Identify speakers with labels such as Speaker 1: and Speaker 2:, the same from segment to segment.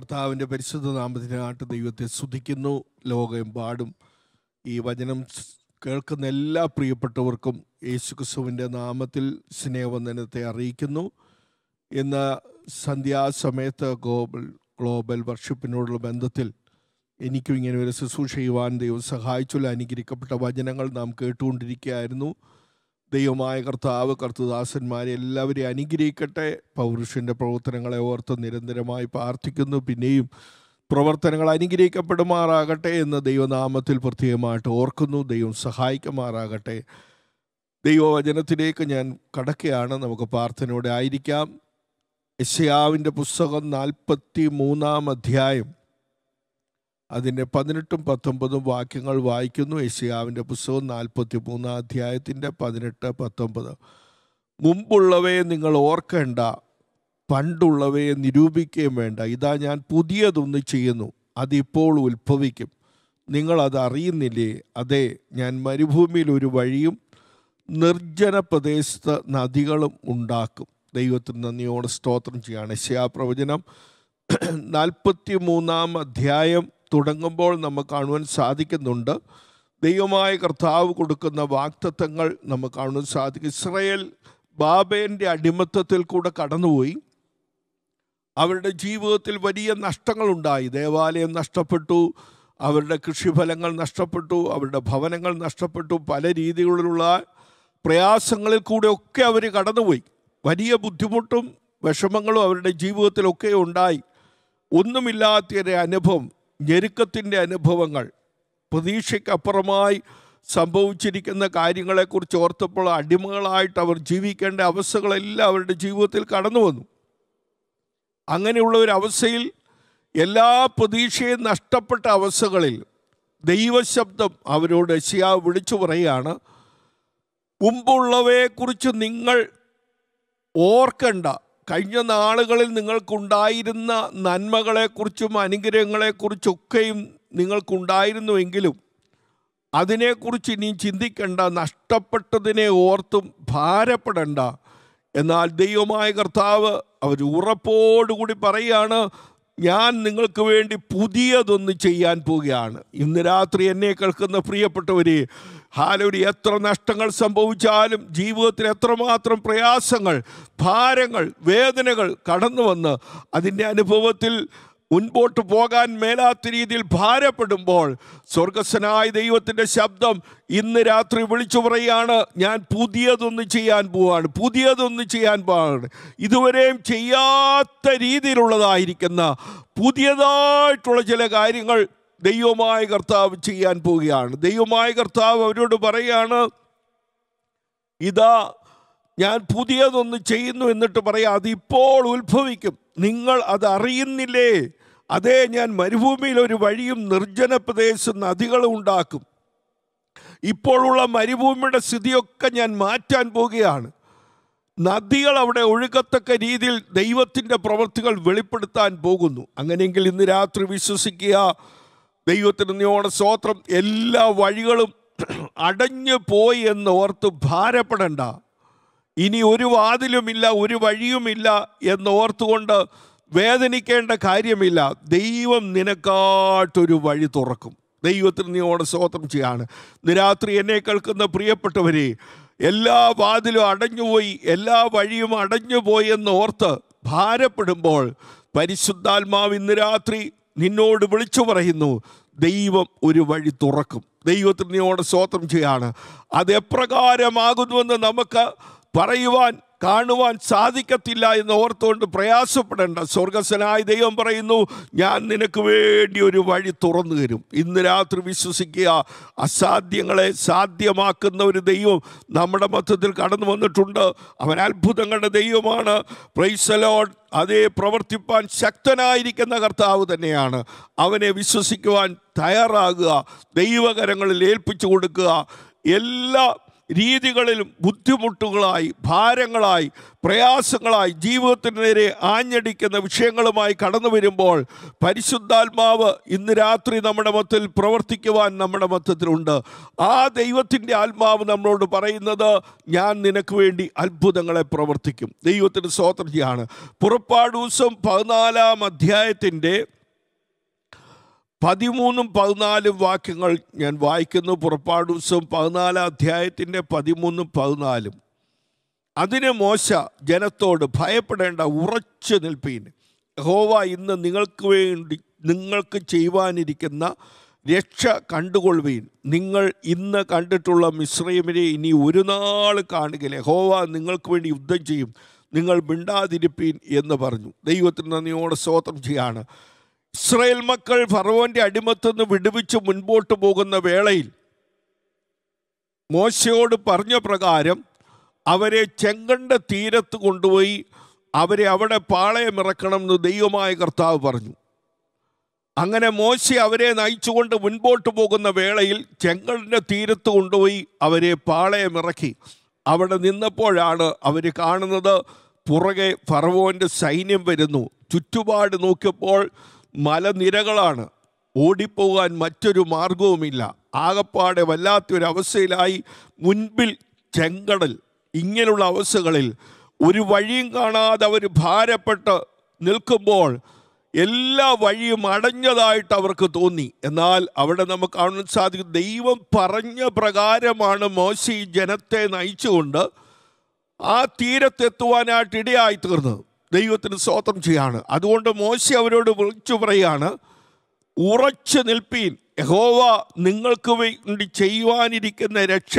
Speaker 1: കർത്താവിന്റെ പരിശുദ്ധ നാമത്തിനാട്ട് ദൈവത്തെ സ്തുതിക്കുന്നു. ലോകമെമ്പാടും ഈ വചനം കേൾക്കുന്ന എല്ലാ പ്രിയപ്പെട്ടവർക്കും യേശുക്രിസ്തുവിന്റെ നാമത്തിൽ സ്നേഹവന്ദനത്തെ അറിയിക്കുന്നു. എന്ന സന്ധ്യാസമയത്ത് ഗ്ലോബൽ ഗ്ലോബൽ വർഷിപ്പിനോടുള്ള ബന്ധത്തിൽ എനിക്കും ഇങ്ങനെ ഒരു ശുശ്രൂഷ ചെയ്യുവാൻ ദൈവം സഹായിച്ചുള്ള അനുഗ്രഹിക്കപ്പെട്ട വചനങ്ങൾ നാം കേട്ടുകൊണ്ടിരിക്കുകയായിരുന്നു. ദൈവമായ കർത്താവ് കർത്തദാസന്മാരെ എല്ലാവരെയും അനുഗ്രഹിക്കട്ടെ. പൗരുഷന്റെ പ്രവർത്തനങ്ങളെ ഓർത്ത് നിരന്തരമായി പ്രാർത്ഥിക്കുന്നു. പിന്നെയും പ്രവർത്തനങ്ങൾ അനുഗ്രഹിക്കപ്പെടുമാറാകട്ടെ എന്ന് ദൈവനാമത്തിൽ പ്രത്യേകമായിട്ട് ഓർക്കുന്നു. ദൈവം സഹായിക്കുമാറാകട്ടെ. ദൈവവചനത്തിലേക്ക് ഞാൻ കടക്കുകയാണ്. നമുക്ക് പ്രാർത്ഥനയോടെ ആയിരിക്കാം. യശയാവിന്റെ പുസ്തകം നാൽപ്പത്തി മൂന്നാം അധ്യായം. അതിന്റെ പതിനെട്ടും പത്തൊമ്പതും വാക്യങ്ങൾ വായിക്കുന്നു. യശയാവിന്റെ പുസ്തകം നാൽപ്പത്തി മൂന്നാം അധ്യായത്തിന്റെ പതിനെട്ട് പത്തൊമ്പത്. മുമ്പുള്ളവയെ നിങ്ങൾ ഓർക്കേണ്ട പണ്ടുള്ളവയെ നിരൂപിക്കുകയും വേണ്ട. ഇതാ ഞാൻ പുതിയതൊന്ന് ചെയ്യുന്നു അതിപ്പോൾ ഉത്ഭവിക്കും. നിങ്ങളത് അറിയുന്നില്ലേ? അതെ ഞാൻ മരുഭൂമിയിൽ ഒരു വഴിയും നിർജന പ്രദേശത്ത് നദികളും ഉണ്ടാക്കും. ദൈവത്തിന് നന്ദിയോടെ സ്തോത്രം ചെയ്യുകയാണ് യശയാ പ്രവചനം നാൽപ്പത്തി മൂന്നാം അധ്യായം തുടങ്ങുമ്പോൾ നമുക്ക് കാണുവാൻ സാധിക്കുന്നുണ്ട്. ദൈവമായ കർത്താവ് കൊടുക്കുന്ന വാക്തത്വങ്ങൾ നമുക്ക് കാണുവാൻ സാധിക്കും. ഇസ്രയേൽ ബാബേന്റെ അടിമത്തത്തിൽ കൂടെ കടന്നുപോയി. അവരുടെ ജീവിതത്തിൽ വലിയ നഷ്ടങ്ങളുണ്ടായി. ദേവാലയം നഷ്ടപ്പെട്ടു അവരുടെ കൃഷിഫലങ്ങൾ നഷ്ടപ്പെട്ടു അവരുടെ ഭവനങ്ങൾ നഷ്ടപ്പെട്ടു. പല രീതികളിലുള്ള പ്രയാസങ്ങളിൽ കൂടെ ഒക്കെ അവർ കടന്നുപോയി. വലിയ ബുദ്ധിമുട്ടും വിഷമങ്ങളും അവരുടെ ജീവിതത്തിലൊക്കെ ഉണ്ടായി. ഒന്നുമില്ലാത്തൊരു അനുഭവം ഞെരുക്കത്തിന്റെ അനുഭവങ്ങൾ പ്രതീക്ഷയ്ക്കപ്പുറമായി സംഭവിച്ചിരിക്കുന്ന കാര്യങ്ങളെക്കുറിച്ച് ഓർത്തപ്പോൾ അടിമകളായിട്ട് അവർ ജീവിക്കേണ്ട അവസ്ഥകളെല്ലാം അവരുടെ ജീവിതത്തിൽ കടന്നു വന്നു. അങ്ങനെയുള്ള ഒരു അവസ്ഥയിൽ എല്ലാ പ്രതീക്ഷയും നഷ്ടപ്പെട്ട അവസ്ഥകളിൽ ദൈവശബ്ദം അവരോട് ശിയാവ് വിളിച്ചു പറയുകയാണ് മുമ്പുള്ളവയെക്കുറിച്ച് നിങ്ങൾ ഓർക്കണ്ട. കഴിഞ്ഞ നാളുകളിൽ നിങ്ങൾക്കുണ്ടായിരുന്ന നന്മകളെക്കുറിച്ചും അനുഗ്രഹങ്ങളെക്കുറിച്ചൊക്കെയും നിങ്ങൾക്കുണ്ടായിരുന്നുവെങ്കിലും അതിനെക്കുറിച്ച് ഇനി ചിന്തിക്കേണ്ട നഷ്ടപ്പെട്ടതിനെ ഓർത്തും ഭാരപ്പെടണ്ട. എന്നാൽ ദൈവമായ കർത്താവ് അവർ ഉറപ്പോടുകൂടി പറയുകയാണ് ഞാൻ നിങ്ങൾക്ക് വേണ്ടി പുതിയതൊന്ന് ചെയ്യാൻ പോവുകയാണ്. ഇന്ന് രാത്രി എന്നെ കേൾക്കുന്ന പ്രിയപ്പെട്ടവരെ ഹാലൊരു എത്ര നഷ്ടങ്ങൾ സംഭവിച്ചാലും ജീവിതത്തിൽ എത്രമാത്രം പ്രയാസങ്ങൾ ഭാരങ്ങൾ വേദനകൾ കടന്നു വന്ന് അതിന്റെ അനുഭവത്തിൽ മുൻപോട്ട് പോകാൻ മേലാത്ത രീതിയിൽ ഭാരപ്പെടുമ്പോൾ സ്വർഗസ്വനായ ദൈവത്തിന്റെ ശബ്ദം ഇന്ന് രാത്രി വിളിച്ചു പറയുകയാണ് ഞാൻ പുതിയതൊന്ന് ചെയ്യാൻ പോവാണ് പുതിയതൊന്ന് ചെയ്യാൻ പോവാണ്. ഇതുവരെയും ചെയ്യാത്ത രീതിയിലുള്ളതായിരിക്കുന്ന പുതിയതായിട്ടുള്ള ചില കാര്യങ്ങൾ ദൈവമായ കർത്താവ് ചെയ്യാൻ പോവുകയാണ്. ദൈവമായ കർത്താവ് അവരോട് പറയുകയാണ് ഇതാ ഞാൻ പുതിയതൊന്ന് ചെയ്യുന്നു എന്നിട്ട് പറയാം അതിപ്പോൾ ഉത്ഭവിക്കും. നിങ്ങൾ അത് അറിയുന്നില്ലേ? അതേ ഞാൻ മരുഭൂമിയിൽ ഒരു വഴിയും നിർജന പ്രദേശം നദികളും ഉണ്ടാക്കും. ഇപ്പോഴുള്ള മരുഭൂമിയുടെ സ്ഥിതിയൊക്കെ ഞാൻ മാറ്റാൻ പോവുകയാണ്. നദികൾ അവിടെ ഒഴുകത്തക്ക രീതിയിൽ ദൈവത്തിന്റെ പ്രവൃത്തികൾ വെളിപ്പെടുത്താൻ പോകുന്നു. അങ്ങനെയെങ്കിൽ ഇന്ന് രാത്രി വിശ്വസിക്കുക ദൈവത്തിന് നിയോടെ സ്വോത്രം എല്ലാ വഴികളും അടഞ്ഞു പോയി എന്ന് ഓർത്ത് ഭാരപ്പെടണ്ട. ഇനി ഒരു വാതിലുമില്ല ഒരു വഴിയുമില്ല എന്ന് ഓർത്തുകൊണ്ട് വേദനിക്കേണ്ട കാര്യമില്ല. ദൈവം നിനക്കാട്ടൊരു വഴി തുറക്കും. ദൈവത്തിന് നീ സ്വോത്രം ചെയ്യാണ് നിരാത്രി എന്നെ കേൾക്കുന്ന പ്രിയപ്പെട്ടവരെ എല്ലാ വാതിലും അടഞ്ഞുപോയി എല്ലാ വഴിയും അടഞ്ഞുപോയി എന്ന് ഓർത്ത് ഭാരപ്പെടുമ്പോൾ പരിശുദ്ധാത്മാവ് ഇന്ന് രാത്രി നിന്നോട് വിളിച്ചു പറയുന്നു ദൈവം ഒരു വഴി തുറക്കും. ദൈവത്തിന് നിന്നോട് സ്വോത്രം ചെയ്യാണ്. അത് എപ്രകാരമാകുന്നുവെന്ന് നമുക്ക് പറയുവാൻ കാണുവാൻ സാധിക്കത്തില്ല എന്ന് ഓർത്തുകൊണ്ട് പ്രയാസപ്പെടേണ്ട. സ്വർഗസ്വനായ ദൈവം പറയുന്നു ഞാൻ നിനക്ക് വേണ്ടി ഒരു വഴി തുറന്നു തരും. ഇന്ന് രാത്രി വിശ്വസിക്കുക. അസാധ്യങ്ങളെ സാധ്യമാക്കുന്ന ഒരു ദൈവം നമ്മുടെ മൊത്തത്തിൽ കടന്നു വന്നിട്ടുണ്ട്. അവൻ അത്ഭുതങ്ങളുടെ ദൈവമാണ്. പ്രൈസലോൺ അതേ പ്രവർത്തിപ്പാൻ ശക്തനായിരിക്കുന്ന കർത്താവ് തന്നെയാണ്. അവനെ വിശ്വസിക്കുവാൻ തയ്യാറാകുക. ദൈവകരങ്ങളിൽ ഏൽപ്പിച്ചു കൊടുക്കുക. എല്ലാ രീതികളിലും ബുദ്ധിമുട്ടുകളായി ഭാരങ്ങളായി പ്രയാസങ്ങളായി ജീവിതത്തിന് നേരെ ആഞ്ഞടിക്കുന്ന വിഷയങ്ങളുമായി കടന്നു വരുമ്പോൾ പരിശുദ്ധാത്മാവ് ഇന്ന് രാത്രി നമ്മുടെ മത്തിൽ പ്രവർത്തിക്കുവാൻ നമ്മുടെ മൊത്തത്തിലുണ്ട് ആ ദൈവത്തിന്റെ ആത്മാവ് നമ്മളോട് പറയുന്നത് ഞാൻ നിനക്ക് വേണ്ടി അത്ഭുതങ്ങളെ പ്രവർത്തിക്കും. ദൈവത്തിന് സ്വാതന്ത്ര്യമാണ് പുറപ്പാട് പതിനാലാം അധ്യായത്തിന്റെ പതിമൂന്നും പതിനാലും വാക്യങ്ങൾ ഞാൻ വായിക്കുന്നു. പുറപ്പാട് ദിവസം പതിനാലാം അധ്യായത്തിന്റെ പതിമൂന്നും പതിനാലും. അതിന് മോശ ജനത്തോട് ഭയപ്പെടേണ്ട ഉറച്ചു നിൽപ്പീൻ. ഹോവ ഇന്ന് നിങ്ങൾക്ക് വേണ്ടി നിങ്ങൾക്ക് ചെയ്യുവാനിരിക്കുന്ന രക്ഷ കണ്ടുകൊള്ളുവീൻ. നിങ്ങൾ ഇന്ന് കണ്ടിട്ടുള്ള മിശ്രൈമിനെ ഇനി ഒരു നാൾ കാണുകയില്ല ഹോവ നിങ്ങൾക്ക് വേണ്ടി യുദ്ധം ചെയ്യും. നിങ്ങൾ മിണ്ടാതിരിപ്പീൻ എന്ന് പറഞ്ഞു. ദൈവത്തിന് നന്ദിയോടെ സ്തോത്രം ചെയ്യാണ്. ഇസ്രായേൽ മക്കൾ ഫറവോന്റെ അടിമത്തുനിന്ന് വിടുവിച്ച് മുൻപോട്ട് പോകുന്ന വേളയിൽ മോശയോട് പറഞ്ഞ പ്രകാരം അവരെ ചെങ്കണ്ട തീരത്ത് കൊണ്ടുപോയി അവരെ അവിടെ പാളയമിറക്കണം എന്ന് ദൈവമായ കർത്താവ് പറഞ്ഞു. അങ്ങനെ മോശ അവരെ നയിച്ചുകൊണ്ട് മുൻപോട്ട് പോകുന്ന വേളയിൽ ചെങ്കലിന്റെ തീരത്ത് കൊണ്ടുപോയി അവരെ പാളയമിറക്കി അവിടെ നിന്നപ്പോഴാണ് അവർ കാണുന്നത് പുറകെ ഫറവോന്റെ സൈന്യം വരുന്നു. ചുറ്റുപാട് നോക്കിയപ്പോൾ മലനിരകളാണ്. ഓടിപ്പോകാൻ മറ്റൊരു മാർഗവുമില്ല ആകപ്പാടെ വല്ലാത്തൊരവസ്ഥയിലായി മുൻപിൽ ചെങ്കടൽ. ഇങ്ങനെയുള്ള അവസ്ഥകളിൽ ഒരു വഴിയും കാണാതെ അവർ ഭാരപ്പെട്ട് നിൽക്കുമ്പോൾ എല്ലാ വഴിയും അടഞ്ഞതായിട്ട് അവർക്ക് തോന്നി. എന്നാൽ അവിടെ നമുക്ക് കാണാൻ സാധിക്കും ദൈവം പറഞ്ഞ പ്രകാരമാണ് മോശി ജനത്തെ നയിച്ചുകൊണ്ട് ആ തീരത്തെത്തുവാനായിട്ട് ഇടയായി തീർന്നത് ദൈവത്തിന് സ്വോത്രം ചെയ്യാണ്. അതുകൊണ്ട് മോശ അവരോട് വിളിച്ചു പറയാണ് ഉറച്ചു നിൽപ്പീൻ. യഹോവ നിങ്ങൾക്ക് വേണ്ടി ചെയ്യുവാനിരിക്കുന്ന രക്ഷ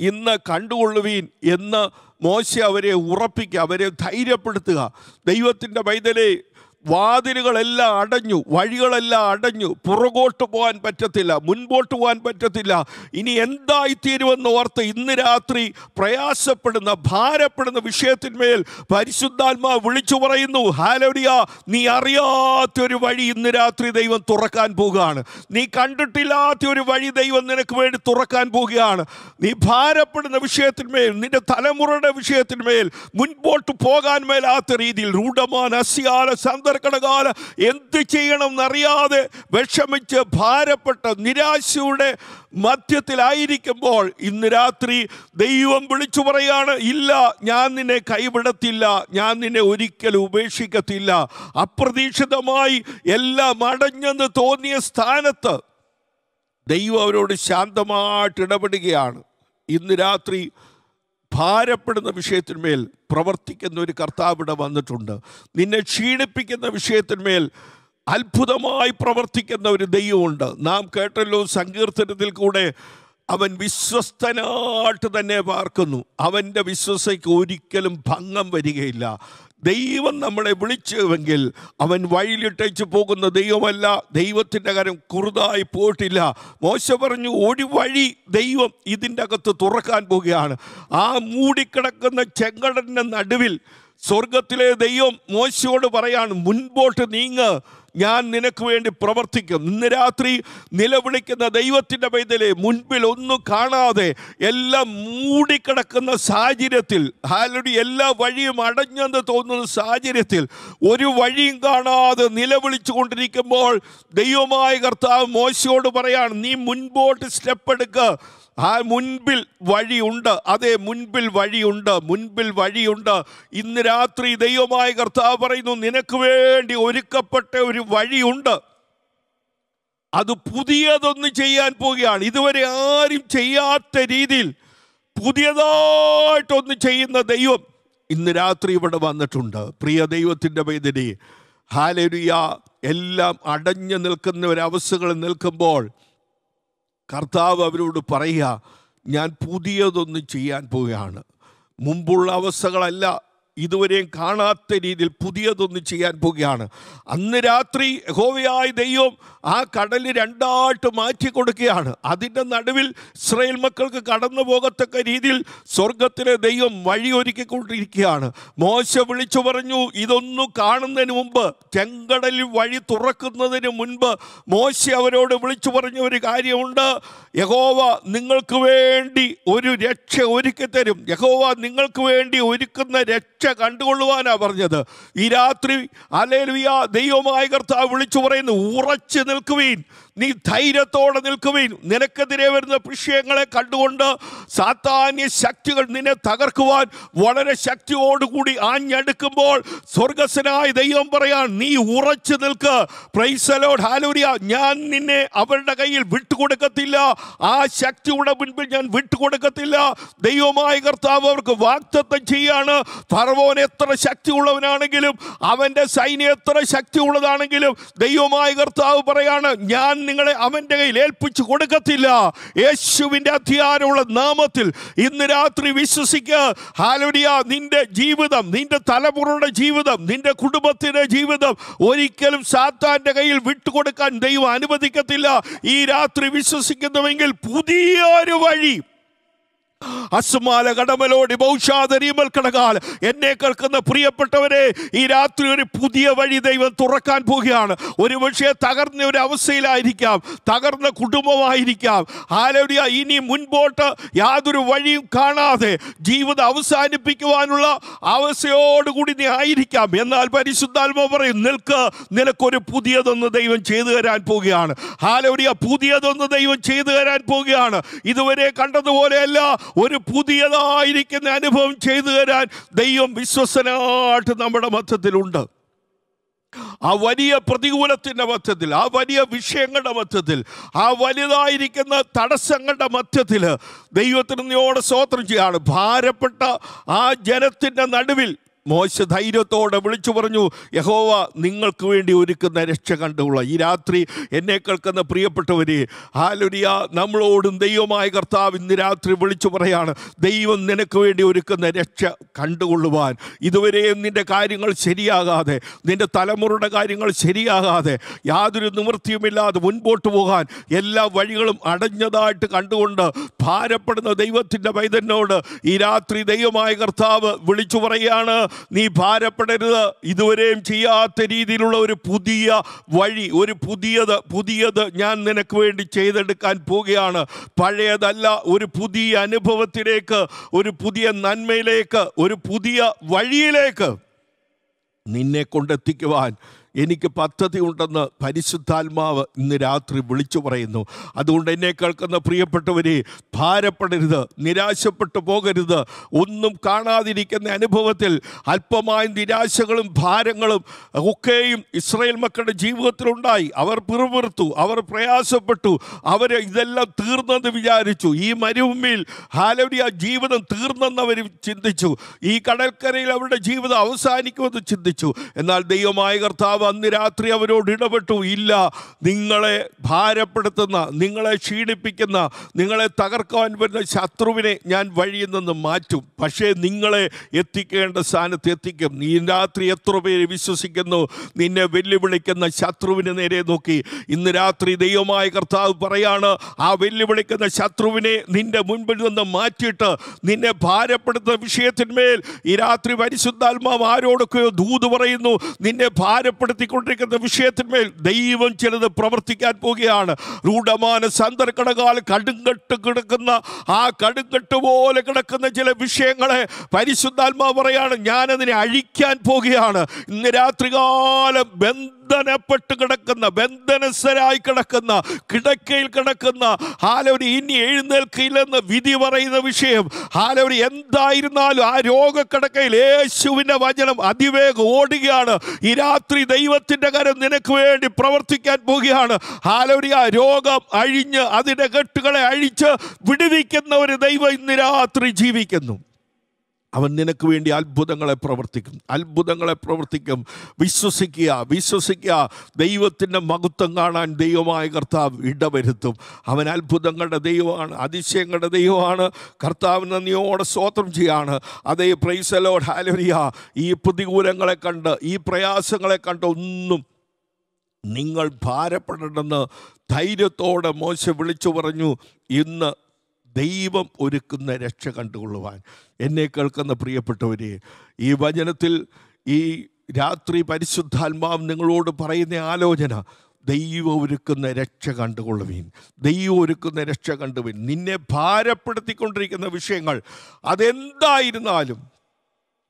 Speaker 1: ഇന്ന് കണ്ടുകൊള്ളുവീൻ എന്ന് മോശ അവരെ ഉറപ്പിക്കുക അവരെ ധൈര്യപ്പെടുത്തുക. ദൈവത്തിന്റെ പൈതലെ വാതിലുകളെല്ലാം അടഞ്ഞു വഴികളെല്ലാം അടഞ്ഞു. പുറകോട്ട് പോകാൻ പറ്റത്തില്ല മുൻപോട്ട് പോകാൻ പറ്റത്തില്ല. ഇനി എന്തായിത്തീരുമെന്ന് ഓർത്ത് ഇന്ന് രാത്രി പ്രയാസപ്പെടുന്ന ഭാരപ്പെടുന്ന വിഷയത്തിന്മേൽ പരിശുദ്ധാത്മാ വിളിച്ചു പറയുന്നു ഹാലോഡിയ നീ അറിയാത്തൊരു വഴി ഇന്ന് രാത്രി ദൈവം തുറക്കാൻ പോവുകയാണ്. നീ കണ്ടിട്ടില്ലാത്ത ഒരു വഴി ദൈവം നിനക്ക് വേണ്ടി തുറക്കാൻ പോവുകയാണ്. നീ ഭാരപ്പെടുന്ന വിഷയത്തിന്മേൽ നിന്റെ തലമുറയുടെ വിഷയത്തിന്മേൽ മുൻപോട്ട് പോകാൻ മേലാത്ത രീതിയിൽ റൂഢമാൻ അസ്യാല സന്ദർക്കടകാല എന്ത് ചെയ്യണം എന്നറിയാതെ വിഷമിച്ച് ഭാരപ്പെട്ട നിരാശയുടെ മധ്യത്തിലായിരിക്കുമ്പോൾ ഇന്ന് രാത്രി ദൈവം വിളിച്ചു പറയാണ് ഇല്ല ഞാൻ നിന്നെ കൈവിടത്തില്ല ഞാൻ നിന്നെ ഒരിക്കലും ഉപേക്ഷിക്കത്തില്ല. അപ്രതീക്ഷിതമായി എല്ലാം അടഞ്ഞെന്ന് തോന്നിയ സ്ഥാനത്ത് ദൈവം അവരോട് ശാന്തമായിട്ട് ഇടപെടുകയാണ് ഇന്ന് രാത്രി ഭാരപ്പെടുന്ന വിഷയത്തിന്മേൽ പ്രവർത്തിക്കുന്ന ഒരു കർത്താവിടെ വന്നിട്ടുണ്ട്. നിന്നെ ക്ഷീണിപ്പിക്കുന്ന വിഷയത്തിന്മേൽ അത്ഭുതമായി പ്രവർത്തിക്കുന്ന ഒരു ദൈവമുണ്ട്. നാം കേട്ടല്ലോ സങ്കീർത്തനത്തിൽ കൂടെ അവൻ വിശ്വസ്തനായിട്ട് തന്നെ പാർക്കുന്നു. അവന്റെ വിശ്വസയ്ക്ക് ഒരിക്കലും ഭംഗം വരികയില്ല. ദൈവം നമ്മളെ വിളിച്ചുവെങ്കിൽ അവൻ വഴിയിലിട്ടേച്ച് പോകുന്ന ദൈവമല്ല. ദൈവത്തിന്റെ കാര്യം കുറുതായി പോയിട്ടില്ല. മോശ പറഞ്ഞു ഒരു വഴി ദൈവം ഇതിന്റെ അകത്ത് തുറക്കാൻ പോവുകയാണ്. ആ മൂടിക്കിടക്കുന്ന ചെങ്കടലിന്റെ നടുവിൽ സ്വർഗത്തിലെ ദൈവം മോശയോട് പറയാണ് മുൻപോട്ട് നീങ്ങ്. ഞാൻ നിനക്ക് വേണ്ടി പ്രവർത്തിക്കും. ഇന്ന് രാത്രി നിലവിളിക്കുന്ന ദൈവത്തിന്റെ പൈതലെ മുൻപിൽ ഒന്നും കാണാതെ എല്ലാം മൂടിക്കിടക്കുന്ന സാഹചര്യത്തിൽ ഹാലടി എല്ലാ വഴിയും അടഞ്ഞെന്ന് തോന്നുന്ന സാഹചര്യത്തിൽ ഒരു വഴിയും കാണാതെ നിലവിളിച്ചു കൊണ്ടിരിക്കുമ്പോൾ ദൈവമായ കർത്താവ് മോശയോട് പറയാണ് നീ മുൻപോട്ട് സ്റ്റെപ്പ് എടുക്കുക ആ മുൻപിൽ വഴിയുണ്ട് അതേ മുൻപിൽ വഴിയുണ്ട് മുൻപിൽ വഴിയുണ്ട്. ഇന്ന് രാത്രി ദൈവമായ കർത്താവ് പറയുന്നു നിനക്ക് വേണ്ടി ഒരുക്കപ്പെട്ട ഒരു വഴിയുണ്ട്. അത് പുതിയതൊന്ന് ചെയ്യാൻ പോവുകയാണ്. ഇതുവരെ ആരും ചെയ്യാത്ത രീതിയിൽ പുതിയതായിട്ടൊന്ന് ചെയ്യുന്ന ദൈവം ഇന്ന് രാത്രി ഇവിടെ വന്നിട്ടുണ്ട്. പ്രിയ ദൈവത്തിന്റെ വൈദ്യുതി ഹാലരുയ എല്ലാം അടഞ്ഞു നിൽക്കുന്ന ഒരവസ്ഥകൾ നിൽക്കുമ്പോൾ കർത്താവ് അവരോട് പറയുക ഞാൻ പുതിയതൊന്നും ചെയ്യാൻ പോവുകയാണ്. മുമ്പുള്ള അവസ്ഥകളല്ല ഇതുവരെയും കാണാത്ത രീതിയിൽ പുതിയതൊന്നും ചെയ്യാൻ പോവുകയാണ്. അന്ന് രാത്രി ഹോവയായ ദൈവം ആ കടൽ രണ്ടായിട്ട് മാറ്റി കൊടുക്കുകയാണ്. അതിന്റെ നടുവിൽ ഇസ്രയേൽ മക്കൾക്ക് കടന്നു പോകത്തക്ക രീതിയിൽ സ്വർഗത്തിലെ ദൈവം വഴിയൊരുക്കിക്കൊണ്ടിരിക്കുകയാണ്. മോശ വിളിച്ചു പറഞ്ഞു ഇതൊന്നും കാണുന്നതിന് മുമ്പ് ചെങ്കടലിൽ വഴി തുറക്കുന്നതിന് മുൻപ് മോശ അവരോട് വിളിച്ചു പറഞ്ഞ ഒരു കാര്യമുണ്ട്. യഹോവ നിങ്ങൾക്ക് വേണ്ടി ഒരു രക്ഷ ഒരുക്കി തരും യഹോവ നിങ്ങൾക്ക് വേണ്ടി ഒരുക്കുന്ന രക്ഷ കണ്ടുകൊള്ളുവാനാണ് പറഞ്ഞത്. ഈ രാത്രി അലേലുയ ദൈവമായ കർത്താവ് വിളിച്ചു പറയുന്നു ഉറച്ചു നിൽക്കുവീൻ നീ ധൈര്യത്തോടെ നിൽക്കുവിൻ. നിനക്കെതിരെ വരുന്ന വിഷയങ്ങളെ കണ്ടുകൊണ്ട് സാത്താന്യ ശക്തികൾ നിന്നെ തകർക്കുവാൻ വളരെ ശക്തിയോടുകൂടി ആഞ്ഞടുക്കുമ്പോൾ സ്വർഗസ്വനായ ദൈവം പറയാൻ നീ ഉറച്ചു നിൽക്ക്. പ്രൈസലോഡ് ഹാലൂരിയ ഞാൻ നിന്നെ അവരുടെ കയ്യിൽ വിട്ടുകൊടുക്കത്തില്ല. ആ ശക്തിയുടെ മുൻപിൽ ഞാൻ വിട്ടുകൊടുക്കത്തില്ല. ദൈവമായ കർത്താവ് അവർക്ക് വാക്തത്വം ചെയ്യാണ്. ഫർവോൻ എത്ര ശക്തിയുള്ളവനാണെങ്കിലും അവന്റെ സൈന്യം എത്ര ശക്തിയുള്ളതാണെങ്കിലും ദൈവമായ കർത്താവ് പറയാണ് ഞാൻ നിങ്ങളെ അവന്റെ കയ്യിൽ ഏൽപ്പിച്ചു കൊടുക്കത്തില്ല. യേശുവിന്റെ അധികാരമുള്ള നാമത്തിൽ ഇന്ന് രാത്രി വിശ്വസിക്കുക ഹാലുരിയ നിന്റെ ജീവിതം നിന്റെ തലമുറയുടെ ജീവിതം നിന്റെ കുടുംബത്തിന്റെ ജീവിതം ഒരിക്കലും സാത്താന്റെ കയ്യിൽ വിട്ടുകൊടുക്കാൻ ദൈവം അനുവദിക്കത്തില്ല. ഈ രാത്രി വിശ്വസിക്കുന്നുവെങ്കിൽ പുതിയൊരു വഴി അസുമാല കടമലോടി ബൗഷാദരീമൽ കടകാൽ എന്നെ കേൾക്കുന്ന പ്രിയപ്പെട്ടവരെ ഈ രാത്രി ഒരു പുതിയ വഴി ദൈവം തുറക്കാൻ പോവുകയാണ്. ഒരു പക്ഷേ തകർന്ന ഒരു അവസ്ഥയിലായിരിക്കാം തകർന്ന കുടുംബമായിരിക്കാം. ആലോടിയ ഇനി മുൻപോട്ട് യാതൊരു വഴിയും കാണാതെ ജീവിതം അവസാനിപ്പിക്കുവാനുള്ള അവസ്ഥയോടുകൂടി നീ ആയിരിക്കാം. എന്നാൽ പരിശുദ്ധാത്മ പറയും നിൽക്ക് നിനക്കൊരു പുതിയതൊന്ന് ദൈവം ചെയ്തു തരാൻ പോവുകയാണ്. ആലോടിയ പുതിയതൊന്ന് ദൈവം ചെയ്തു തരാൻ പോവുകയാണ്. ഇതുവരെ കണ്ടതുപോലെയല്ല ഒരു പുതിയതായിരിക്കുന്ന അനുഭവം ചെയ്തു തരാൻ ദൈവം വിശ്വസനായിട്ട് നമ്മുടെ മധ്യത്തിലുണ്ട്. ആ വലിയ പ്രതികൂലത്തിന്റെ മധ്യത്തിൽ ആ വലിയ വിഷയങ്ങളുടെ മധ്യത്തിൽ ആ വലുതായിരിക്കുന്ന തടസ്സങ്ങളുടെ മധ്യത്തിൽ ദൈവത്തിന് നീയോടെ സ്വാതന്ത്ര്യം ചെയ്യാണ് ഭാരപ്പെട്ട ആ ജനത്തിന്റെ നടുവിൽ മോശ ധൈര്യത്തോടെ വിളിച്ചു പറഞ്ഞു യഹോവ നിങ്ങൾക്ക് വേണ്ടി ഒരുക്കുന്ന രക്ഷ കണ്ടുകൊള്ള. ഈ രാത്രി എന്നെ കേൾക്കുന്ന പ്രിയപ്പെട്ടവരെ ഹാലുരിയ നമ്മളോടും ദൈവമായ കർത്താവ് ഇന്ന് രാത്രി വിളിച്ചു പറയാണ് ദൈവം നിനക്ക് വേണ്ടി ഒരുക്കുന്ന രക്ഷ കണ്ടുകൊള്ളുവാൻ. ഇതുവരെയും നിന്റെ കാര്യങ്ങൾ ശരിയാകാതെ നിന്റെ തലമുറയുടെ കാര്യങ്ങൾ ശരിയാകാതെ യാതൊരു നിവൃത്തിയുമില്ലാതെ മുൻപോട്ട് പോകാൻ എല്ലാ വഴികളും അടഞ്ഞതായിട്ട് കണ്ടുകൊണ്ട് ഭാരപ്പെടുന്ന ദൈവത്തിന്റെ വൈതന്നോട് ഈ രാത്രി ദൈവമായ കർത്താവ് വിളിച്ചു പറയുകയാണ് നീ ഭാരപ്പെടരുത്. ഇതുവരെയും ചെയ്യാത്ത രീതിയിലുള്ള ഒരു പുതിയ വഴി ഒരു പുതിയത് പുതിയത് ഞാൻ നിനക്ക് വേണ്ടി ചെയ്തെടുക്കാൻ പോവുകയാണ്. പഴയതല്ല ഒരു പുതിയ അനുഭവത്തിലേക്ക് ഒരു പുതിയ നന്മയിലേക്ക് ഒരു പുതിയ വഴിയിലേക്ക് നിന്നെ കൊണ്ടെത്തിക്കുവാൻ എനിക്ക് പദ്ധതി ഉണ്ടെന്ന് പരിശുദ്ധാത്മാവ് ഇന്ന് രാത്രി വിളിച്ചു പറയുന്നു. അതുകൊണ്ട് എന്നെ കേൾക്കുന്ന പ്രിയപ്പെട്ടവരെ ഭാരപ്പെടരുത് നിരാശപ്പെട്ടു പോകരുത്. ഒന്നും കാണാതിരിക്കുന്ന അനുഭവത്തിൽ അല്പമായ നിരാശകളും ഭാരങ്ങളും ഒക്കെയും ഇസ്രായേൽ മക്കളുടെ ജീവിതത്തിലുണ്ടായി അവർ പിറുപിറുത്തു അവർ പ്രയാസപ്പെട്ടു അവർ ഇതെല്ലാം തീർന്നെന്ന് വിചാരിച്ചു. ഈ മരുഭൂമിയിൽ ഹാലവരി ആ ജീവിതം തീർന്നെന്ന് അവർ ചിന്തിച്ചു. ഈ കടൽക്കരയിൽ അവരുടെ ജീവിതം അവസാനിക്കുമെന്ന് ചിന്തിച്ചു. എന്നാൽ ദൈവമായ കർത്താവ് അന്ന് രാത്രി അവരോട് ഇടപെട്ടു. ഇല്ല നിങ്ങളെ ഭാരപ്പെടുത്തുന്ന നിങ്ങളെ ക്ഷീണിപ്പിക്കുന്ന നിങ്ങളെ തകർക്കാൻ വരുന്ന ശത്രുവിനെ ഞാൻ വഴിയിൽ നിന്ന് മാറ്റും. പക്ഷേ നിങ്ങളെ എത്തിക്കേണ്ട സ്ഥാനത്ത് എത്തിക്കും. നീ രാത്രി എത്ര പേര് വിശ്വസിക്കുന്നു? നിന്നെ വെല്ലുവിളിക്കുന്ന ശത്രുവിനെ നേരെ നോക്കി. ഇന്ന് രാത്രി ദൈവമായ കർത്താവ് പറയാണ് ആ വെല്ലുവിളിക്കുന്ന ശത്രുവിനെ നിന്റെ മുൻപിൽ നിന്ന് മാറ്റിയിട്ട് നിന്നെ ഭാരപ്പെടുത്തുന്ന വിഷയത്തിന്മേൽ ഈ രാത്രി പരിശുദ്ധാത്മാവ് ആരോടൊക്കെയോ ദൂത് പറയുന്നു. നിന്നെ ഭാരപ്പെടുത്തിക്കൊണ്ടിരിക്കുന്ന വിഷയത്തിന്മേൽ ദൈവം ചിലത് പ്രവർത്തിക്കാൻ പോവുകയാണ്. രൂഢമാന സന്തർക്കടകാൽ കടുങ്കട്ട് കിടക്കുന്ന ആ കടുങ്കട്ട് പോലെ കിടക്കുന്ന ചില വിഷയങ്ങളെ പരിശുദ്ധാത്മാവ് പറയാണ് ഞാനതിനെ അഴിക്കാൻ പോവുകയാണ്. ഇന്ന് രാത്രികാലം ബന്ധനപ്പെട്ട് കിടക്കുന്ന ബന്ധനസ്ഥരായി കിടക്കുന്ന കിടക്കയിൽ കിടക്കുന്ന ഹാലവരി ഇനി എഴുന്നേൽക്കില്ലെന്ന് വിധി പറയുന്ന വിഷയം. ഹാലവരി എന്തായിരുന്നാലും ആ രോഗക്കിടക്കയിൽ യേശുവിന്റെ വചനം അതിവേഗം ഓടുകയാണ്. ഈ രാത്രി ദൈവത്തിന്റെ കരം നിനക്ക് വേണ്ടി പ്രവർത്തിക്കാൻ പോവുകയാണ്. ഹാലവരി ആ രോഗം അഴിഞ്ഞ് അതിന്റെ കെട്ടുകളെ അഴിച്ച് വിടുവിക്കുന്ന ഒരു ദൈവം ഇന്ന് രാത്രി ജീവിക്കുന്നു. അവൻ നിനക്ക് വേണ്ടി അത്ഭുതങ്ങളെ പ്രവർത്തിക്കും. അത്ഭുതങ്ങളെ പ്രവർത്തിക്കും. വിശ്വസിക്കുക വിശ്വസിക്കുക. ദൈവത്തിന്റെ മഹത്വം കാണാൻ ദൈവമായ കർത്താവ് ഇടവരുത്തും. അവൻ അത്ഭുതങ്ങളുടെ ദൈവമാണ് അതിശയങ്ങളുടെ ദൈവമാണ്. കർത്താവ് നന്ദിയോടെ സ്വോത്രം ചെയ്യാണ്. അതേ പ്രൈസലോട് ഹാലരിയ ഈ പ്രതികൂലങ്ങളെ കണ്ട് ഈ പ്രയാസങ്ങളെ കണ്ട് ഒന്നും നിങ്ങൾ ഭാരപ്പെടണമെന്ന് ധൈര്യത്തോടെ മോശം വിളിച്ചു പറഞ്ഞു. ഇന്ന് ദൈവം ഒരുക്കുന്ന രക്ഷ കണ്ടുകൊള്ളുവാൻ. എന്നെ കേൾക്കുന്ന പ്രിയപ്പെട്ടവരെ ഈ വചനത്തിൽ ഈ രാത്രി പരിശുദ്ധാത്മാവ് നിങ്ങളോട് പറയുന്ന ആലോചന ദൈവം ഒരുക്കുന്ന രക്ഷ കണ്ടുകൊള്ളുവീൻ. ദൈവം ഒരുക്കുന്ന രക്ഷ കണ്ടുവീൻ. നിന്നെ ഭാരപ്പെടുത്തിക്കൊണ്ടിരിക്കുന്ന വിഷയങ്ങൾ അതെന്തായിരുന്നാലും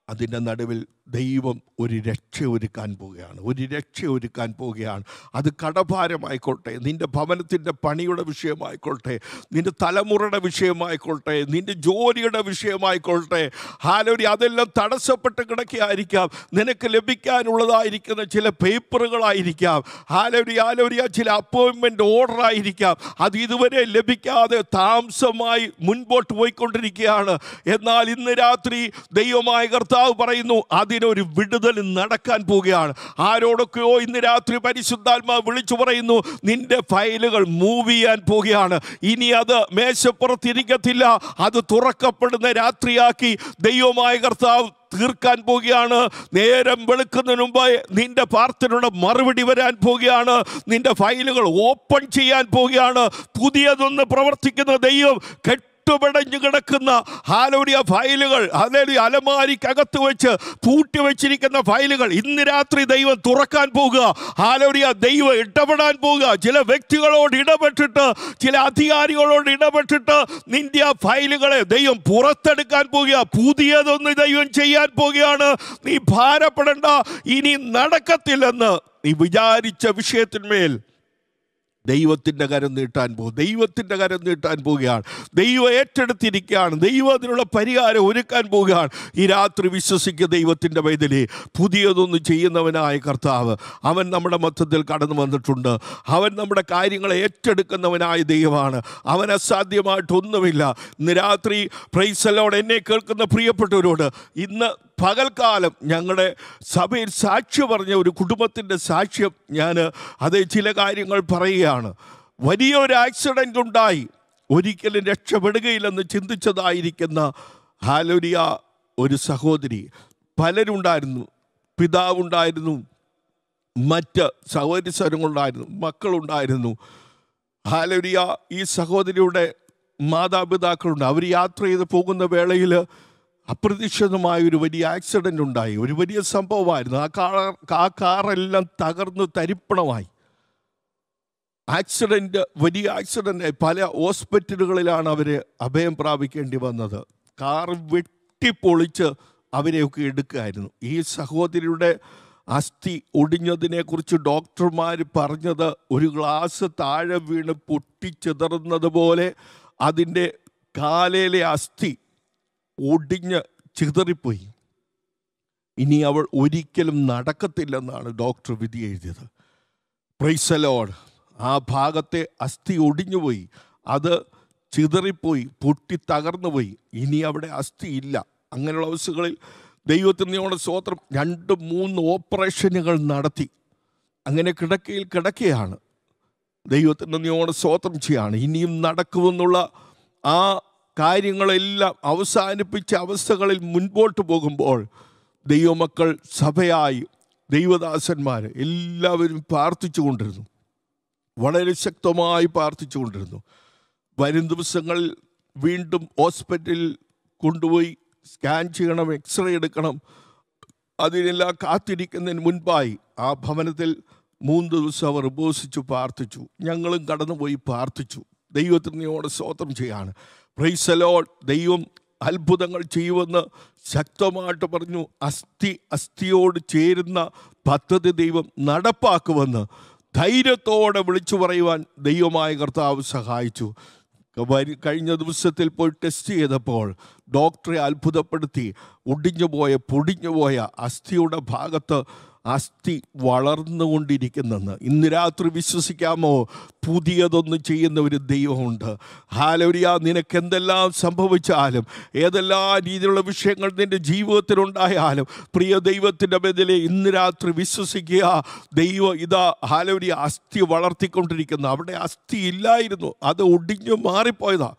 Speaker 1: അതിന്റെ നടുവിൽ ദൈവം ഒരു രക്ഷ ഒരുക്കാൻ പോവുകയാണ്. ഒരു രക്ഷ ഒരുക്കാൻ പോവുകയാണ്. അത് കടഭാരമായിക്കോട്ടെ നിന്റെ ഭവനത്തിന്റെ പണിയുടെ വിഷയമായിക്കോട്ടെ നിന്റെ തലമുറയുടെ വിഷയമായിക്കോട്ടെ നിന്റെ ജോലിയുടെ വിഷയമായിക്കോട്ടെ ഹാലോരി അതെല്ലാം തടസ്സപ്പെട്ട് കിടക്കുകയായിരിക്കാം. നിനക്ക് ലഭിക്കാനുള്ളതായിരിക്കുന്ന ചില പേപ്പറുകളായിരിക്കാം. ഹാലോരി ഹാലോരി ചില അപ്പോയിൻമെന്റ് ഓർഡർ ആയിരിക്കാം അത് ഇതുവരെ ലഭിക്കാതെ താമസമായി മുൻപോട്ട് പോയിക്കൊണ്ടിരിക്കുകയാണ്. എന്നാൽ ഇന്ന് രാത്രി ദൈവമായ കർത്താവ് പറയുന്നു അതിനൊരു വിടുതൽ നടക്കാൻ പോവുകയാണ്. ആരോടൊക്കെയോ ഇന്ന് രാത്രി പരിശുദ്ധാത്മാവ് വിളിച്ചു പറയുന്നു നിന്റെ ഫയലുകൾ മൂവ് ചെയ്യാൻ പോവുകയാണ്. ഇനി അത് മേശപ്പുറത്തിരിക്കത്തില്ല. അത് തുറക്കപ്പെടുന്ന രാത്രിയാക്കി ദൈവമായ കർത്താവ് തീർക്കാൻ പോവുകയാണ്. നേരം വെളുക്കുന്നതിന് മുമ്പ് നിന്റെ പാർത്തിനുള്ള മറുപടി വരാൻ പോവുകയാണ്. നിന്റെ ഫയലുകൾ ഓപ്പൺ ചെയ്യാൻ പോവുകയാണ്. പുതിയതൊന്ന് പ്രവർത്തിക്കുന്ന ദൈവം കെട്ടുപിടഞ്ഞു കിടക്കുന്ന ഹാലോടിയ ഫയലുകൾ അതായത് അലമാരിക്കകത്ത് വെച്ച് പൂട്ടി വെച്ചിരിക്കുന്ന ഫയലുകൾ. ഇന്ന് രാത്രി ദൈവം തുറക്കാൻ പോകുക ഹാലോടിയ ദൈവം ഇടപെടാൻ പോകുക. ചില വ്യക്തികളോട് ഇടപെട്ടിട്ട് ചില അധികാരികളോട് ഇടപെട്ടിട്ട് നിന്റെ ആ ഫയലുകളെ ദൈവം പുറത്തെടുക്കാൻ പോകുക. പുതിയതൊന്ന് ദൈവം ചെയ്യാൻ പോകുകയാണ്. നീ ഭാരപ്പെടേണ്ട ഇനി നടക്കത്തില്ലെന്ന് നീ വിചാരിച്ച വിഷയത്തിന്മേൽ ദൈവത്തിന്റെ കരം നീട്ടാൻ പോകും. ദൈവത്തിന്റെ കരം നീട്ടാൻ പോവുകയാണ് ദൈവം ഏറ്റെടുത്തിരിക്കുകയാണ്. ദൈവം അതിനുള്ള പരിഹാരം ഒരുക്കാൻ പോവുകയാണ് ഈ രാത്രി വിശ്വസിക്കുക ദൈവത്തിന്റെ വൈതലി പുതിയതൊന്നും ചെയ്യുന്നവനായ കർത്താവ് അവൻ നമ്മുടെ മൊത്തത്തിൽ കടന്നു വന്നിട്ടുണ്ട്. അവൻ നമ്മുടെ കാര്യങ്ങളെ ഏറ്റെടുക്കുന്നവനായ ദൈവമാണ്. അവൻ അസാധ്യമായിട്ടൊന്നുമില്ല. ഇന്ന് രാത്രി പ്രൈസലോട് എന്നെ കേൾക്കുന്ന പ്രിയപ്പെട്ടവരോട് ഇന്ന് പകൽക്കാലം ഞങ്ങളുടെ സഭയിൽ സാക്ഷ്യം പറഞ്ഞ ഒരു കുടുംബത്തിന്റെ സാക്ഷ്യം ഞാൻ അതേ ചില കാര്യങ്ങൾ പറയുകയാണ്. വലിയൊരു ആക്സിഡന്റ് ഉണ്ടായി. ഒരിക്കലും രക്ഷപ്പെടുകയില്ലെന്ന് ചിന്തിച്ചതായിരിക്കുന്ന ഹാലോരിയ ഒരു സഹോദരി. പലരുണ്ടായിരുന്നു. പിതാവുണ്ടായിരുന്നു. മറ്റ് സഹോദരി സ്വരങ്ങളുണ്ടായിരുന്നു മക്കളുണ്ടായിരുന്നു. ഹാലരിയ ഈ സഹോദരിയുടെ മാതാപിതാക്കളുണ്ട്. അവർ യാത്ര ചെയ്ത് പോകുന്ന വേളയിൽ അപ്രതീക്ഷിതമായ ഒരു വലിയ ആക്സിഡന്റ് ഉണ്ടായി. ഒരു വലിയ സംഭവമായിരുന്നു. ആ കാർ ആ കാറെല്ലാം തകർന്ന് തരിപ്പണമായി. ആക്സിഡന്റ് വലിയ ആക്സിഡന്റ് പല ഹോസ്പിറ്റലുകളിലാണ് അവർ അഭയം പ്രാപിക്കേണ്ടി വന്നത്. കാർ വെട്ടിപ്പൊളിച്ച് അവരെയൊക്കെ എടുക്കുകയായിരുന്നു. ഈ സഹോദരിയുടെ അസ്ഥി ഒടിഞ്ഞതിനെക്കുറിച്ച് ഡോക്ടർമാർ പറഞ്ഞത് ഒരു ഗ്ലാസ് താഴെ വീണ് പൊട്ടിച്ചിതറുന്നത് പോലെ അതിന്റെ കാലയിലെ അസ്ഥി ഒടിഞ്ഞ് ചിതറിപ്പോയി. ഇനി അവൾ ഒരിക്കലും നടക്കത്തില്ലെന്നാണ് ഡോക്ടർ വിധി എഴുതിയത്. പ്രൈസലോഡ് ആ ഭാഗത്തെ അസ്ഥി ഒടിഞ്ഞുപോയി. അത് ചിതറിപ്പോയി പൊട്ടി തകർന്നു പോയി ഇനി അവിടെ അസ്ഥി ഇല്ല. അങ്ങനെയുള്ള അവസ്ഥകളിൽ ദൈവത്തിന് ദൈവത്തിനോട് സ്വോത്രം രണ്ട് മൂന്ന് ഓപ്പറേഷനുകൾ നടത്തി. അങ്ങനെ കിടക്കയിൽ കിടക്കുകയാണ് ദൈവത്തിന്റെ നീയോട് സ്വോത്രം ചെയ്യാണ്. ഇനിയും നടക്കുമെന്നുള്ള ആ കാര്യങ്ങളെല്ലാം അവസാനിപ്പിച്ച അവസ്ഥകളിൽ മുൻപോട്ട് പോകുമ്പോൾ ദൈവമക്കൾ സഭയായി ദൈവദാസന്മാർ എല്ലാവരും പ്രാർത്ഥിച്ചു കൊണ്ടിരുന്നു. വളരെ ശക്തമായി പ്രാർത്ഥിച്ചു കൊണ്ടിരുന്നു. വരും ദിവസങ്ങളിൽ വീണ്ടും ഹോസ്പിറ്റലിൽ കൊണ്ടുപോയി സ്കാൻ ചെയ്യണം എക്സ്റേ എടുക്കണം. അതിനെല്ലാം കാത്തിരിക്കുന്നതിന് മുൻപായി ആ ഭവനത്തിൽ മൂന്ന് ദിവസം അവർ ഉപവസിച്ചു പ്രാർത്ഥിച്ചു. ഞങ്ങളും കടന്നുപോയി പ്രാർത്ഥിച്ചു. ദൈവത്തിനോട് സ്വോത്രം ചെയ്യാണ്. പ്രൈസലോ ദൈവം അത്ഭുതങ്ങൾ ചെയ്യുമെന്ന് ശക്തമായിട്ട് പറഞ്ഞു. അസ്ഥി അസ്ഥിയോട് ചേരുന്ന പദ്ധതി ദൈവം നടപ്പാക്കുമെന്ന് ധൈര്യത്തോടെ വിളിച്ചു പറയുവാൻ ദൈവമായ കർത്താവ് സഹായിച്ചു. കഴിഞ്ഞ ദിവസത്തിൽ പോയി ടെസ്റ്റ് ചെയ്തപ്പോൾ ഡോക്ടറെ അത്ഭുതപ്പെടുത്തി. ഒടിഞ്ഞുപോയ പൊടിഞ്ഞുപോയ അസ്ഥിയുടെ ഭാഗത്ത് അസ്ഥി വളർന്നുകൊണ്ടിരിക്കുന്നെന്ന്. ഇന്ന് രാത്രി വിശ്വസിക്കാമോ? പുതിയതൊന്നും ചെയ്യുന്ന ഒരു ദൈവമുണ്ട്. ഹാലോരിയ നിനക്ക് എന്തെല്ലാം സംഭവിച്ചാലും ഏതെല്ലാം രീതിയിലുള്ള വിഷയങ്ങൾ നിന്റെ ജീവിതത്തിലുണ്ടായാലും പ്രിയ ദൈവത്തിന്റെ ബദലെ ഇന്ന് രാത്രി വിശ്വസിക്കുക. ദൈവം ഇതാ ഹാലോരിയ അസ്ഥി വളർത്തിക്കൊണ്ടിരിക്കുന്നു. അവിടെ അസ്ഥി ഇല്ലായിരുന്നു. അത് ഒടിഞ്ഞു മാറിപ്പോയതാ.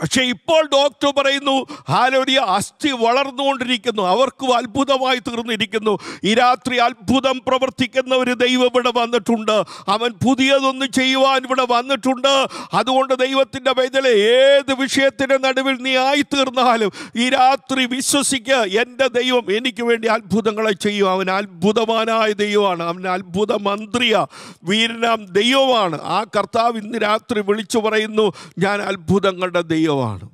Speaker 1: പക്ഷെ ഇപ്പോൾ ഡോക്ടർ പറയുന്നു ഹാലോരിയ അസ്ഥി വളർന്നുകൊണ്ടിരിക്കുന്നു അവർക്കും അത്ഭുതമായി തീർന്നിരിക്കുന്നു. ഈ രാത്രി അത്ഭുതം പ്രവർത്തിക്കുന്ന ഒരു ദൈവം ഇവിടെ വന്നിട്ടുണ്ട്. അവൻ പുതിയതൊന്ന് ചെയ്യുവാൻ ഇവിടെ വന്നിട്ടുണ്ട്. അതുകൊണ്ട് ദൈവത്തിന്റെ വൈദ്യലെ ഏത് വിഷയത്തിന്റെ നടുവിൽ നീ ആയിത്തീർന്നാലും ഈ രാത്രി വിശ്വസിക്കുക എന്റെ ദൈവം എനിക്ക് വേണ്ടി അത്ഭുതങ്ങളെ ചെയ്യും. അവൻ അത്ഭുതവാനായ ദൈവമാണ്. അവൻ അത്ഭുത മന്ത്രിയ. വീരനാം ദൈവമാണ്. ആ കർത്താവ് ഇന്ന് രാത്രി വിളിച്ചു പറയുന്നു ഞാൻ അത്ഭുതങ്ങളുടെ ദൈവമാണ്.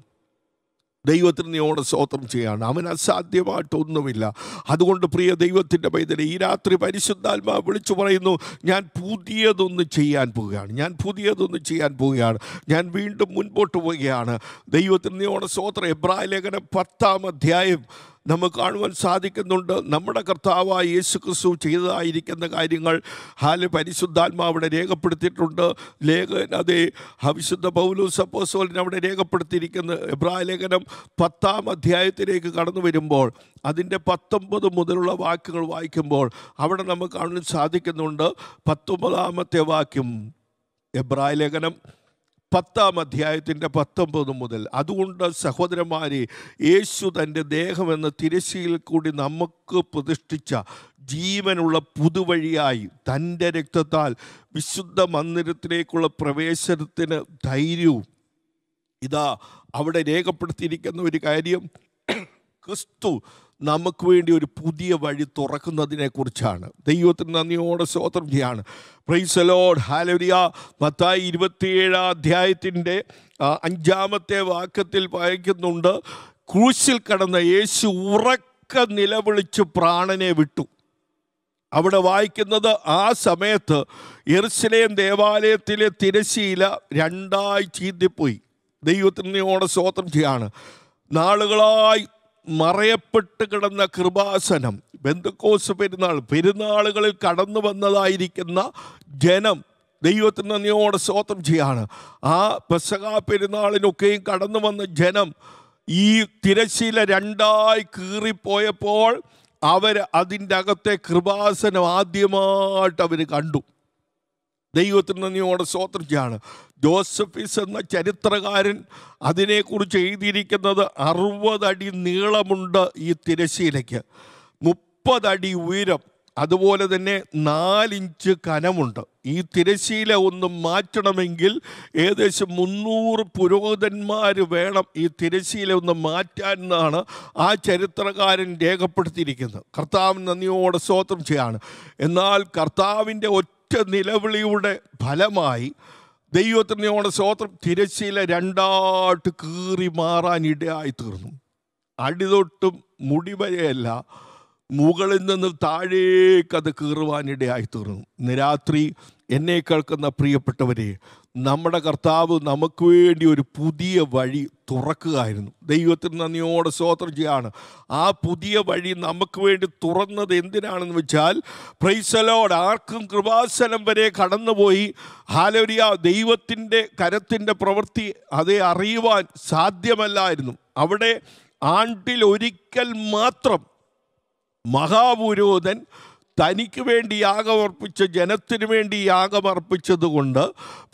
Speaker 1: ദൈവത്തിന് നീയോട് സ്തോത്രം ചെയ്യാണ്. അവൻ അസാധ്യമായിട്ടൊന്നുമില്ല. അതുകൊണ്ട് പ്രിയ ദൈവത്തിന്റെ പൈതലെ ഈ രാത്രി പരിശുദ്ധാത്മാ വിളിച്ചു പറയുന്നു ഞാൻ പുതിയതൊന്ന് ചെയ്യാൻ പോവുകയാണ്. ഞാൻ പുതിയതൊന്ന് ചെയ്യാൻ പോവുകയാണ്. ഞാൻ വീണ്ടും മുൻപോട്ട് പോവുകയാണ്. ദൈവത്തിന് നീയോട് സ്തോത്രം എബ്രായ ലേഖനം പത്താം അധ്യായം നമുക്ക് കാണുവാൻ സാധിക്കുന്നുണ്ട്. നമ്മുടെ കർത്താവായ യേശു ക്രിസ്തു ചെയ്തതായിരിക്കുന്ന കാര്യങ്ങൾ ഹാൽ പരിശുദ്ധാത്മാ അവിടെ രേഖപ്പെടുത്തിയിട്ടുണ്ട്. ലേഖന അതേ ഹവിശുദ്ധ പൗലൂസ് അപ്പോസ്തലൻ അവിടെ രേഖപ്പെടുത്തിയിരിക്കുന്ന. എബ്രായ ലേഖനം പത്താം അധ്യായത്തിലേക്ക് കടന്നു വരുമ്പോൾ അതിന്റെ പത്തൊമ്പത് മുതലുള്ള വാക്യങ്ങൾ വായിക്കുമ്പോൾ അവിടെ നമുക്ക് കാണാൻ സാധിക്കുന്നുണ്ട്. പത്തൊമ്പതാമത്തെ വാക്യം എബ്രായ ലേഖനം പത്താം അധ്യായത്തിന്റെ പത്തൊമ്പത് മുതൽ. അതുകൊണ്ട് സഹോദരന്മാരെ യേശു തന്റെ ദേഹമെന്ന തിരശ്ശീൽ കൂടി നമുക്ക് പ്രതിഷ്ഠിച്ച ജീവനുള്ള പുതുവഴിയായി തന്റെ രക്തത്താൽ വിശുദ്ധ മന്ദിരത്തിലേക്കുള്ള പ്രവേശനത്തിന് ധൈര്യവും. ഇതാ അവിടെ രേഖപ്പെടുത്തിയിരിക്കുന്ന ഒരു കാര്യം. ക്രിസ്തു നമുക്ക് വേണ്ടി ഒരു പുതിയ വഴി തുറക്കുന്നതിനെ കുറിച്ചാണ് ദൈവത്തിന് നന്ദിയോടെ സ്തോത്രം ചെയ്യാണ്. പ്രൈസലോഡ് ഹാലരിയ മത്തായി ഇരുപത്തിയേഴാം അധ്യായത്തിന്റെ അഞ്ചാമത്തെ വാക്യത്തിൽ വായിക്കുന്നുണ്ട് ക്രൂശിൽ കടന്ന യേശു ഉറക്ക നിലവിളിച്ച് പ്രാണനെ വിട്ടു. അവിടെ വായിക്കുന്നത് ആ സമയത്ത് എർസലേം ദേവാലയത്തിലെ തിരശീല രണ്ടായി ചീന്തിപ്പോയി. ദൈവത്തിനോടെ സ്തോത്രം ചെയ്യാണ്. നാളുകളായി മറയപ്പെട്ട് കിടന്ന കൃപാസനം ബന്ധുക്കോസ് പെരുന്നാൾ പെരുന്നാളുകളിൽ കടന്നു വന്നതായിരിക്കുന്ന ജനം ദൈവത്തിന് നന്ദിയോടെ സ്വോത്രം ചെയ്യാണ്. ആ പെസക പെരുന്നാളിനൊക്കെയും കടന്നു വന്ന ജനം ഈ തിരശ്ശീല രണ്ടായി കീറിപ്പോയപ്പോൾ അവർ അതിന്റെ അകത്തെ കൃപാസനം ആദ്യമായിട്ട് അവർ കണ്ടു. ദൈവത്തിന് നന്ദിയോടെ ജോസഫിസ് ജോസഫീസ് എന്ന ചരിത്രകാരൻ അതിനെക്കുറിച്ച് എഴുതിയിരിക്കുന്നത് അറുപതടി നീളമുണ്ട് ഈ തിരശീലയ്ക്ക് മുപ്പതടി ഉയരം അതുപോലെ തന്നെ നാലിഞ്ച് കനമുണ്ട്. ഈ തിരശീല ഒന്ന് മാറ്റണമെങ്കിൽ ഏകദേശം മുന്നൂറ് പുരോഹിതന്മാർ വേണം ഈ തിരശീല ഒന്ന് മാറ്റാൻ എന്നാണ് ആ ചരിത്രകാരൻ രേഖപ്പെടുത്തിയിരിക്കുന്നത്. കർത്താവിന് നന്ദിയോടെ സ്വാതന്ത്ര്യം ചെയ്യാണ്. എന്നാൽ കർത്താവിന്റെ ഒറ്റ നിലവിളിയുടെ ഫലമായി ദൈവത്തിനോട് സ്വോത്രം തിരശ്ശീല രണ്ടാട്ട് കീറി മാറാൻ ഇടയായി തീർന്നു. അടിതൊട്ടും മുടി വരെയല്ല മുകളിൽ നിന്ന് താഴേക്കത് കീറുവാനിടയായി തീർന്നു. ഇന്ന് രാത്രി എന്നെ കേൾക്കുന്ന പ്രിയപ്പെട്ടവരെ നമ്മുടെ കർത്താവ് നമുക്ക് വേണ്ടി ഒരു പുതിയ വഴി തുറക്കുകയായിരുന്നു. ദൈവത്തിന് നന്ദിയോടെ സ്വോത്രം ചെയ്യാണ്. ആ പുതിയ വഴി നമുക്ക് വേണ്ടി തുറന്നത് എന്തിനാണെന്ന് വെച്ചാൽ പ്രൈസലോട് ആർക്കും കൃപാസനം വരെ കടന്നുപോയി. ഹാലവരിയ ദൈവത്തിന്റെ കരത്തിന്റെ പ്രവൃത്തി അതേ അറിയുവാൻ സാധ്യമല്ലായിരുന്നു. അവിടെ ആണ്ടിൽ ഒരിക്കൽ മാത്രം മഹാപുരോധൻ തനിക്ക് വേണ്ടി യാഗമർപ്പിച്ച ജനത്തിന് വേണ്ടി യാഗമർപ്പിച്ചതുകൊണ്ട്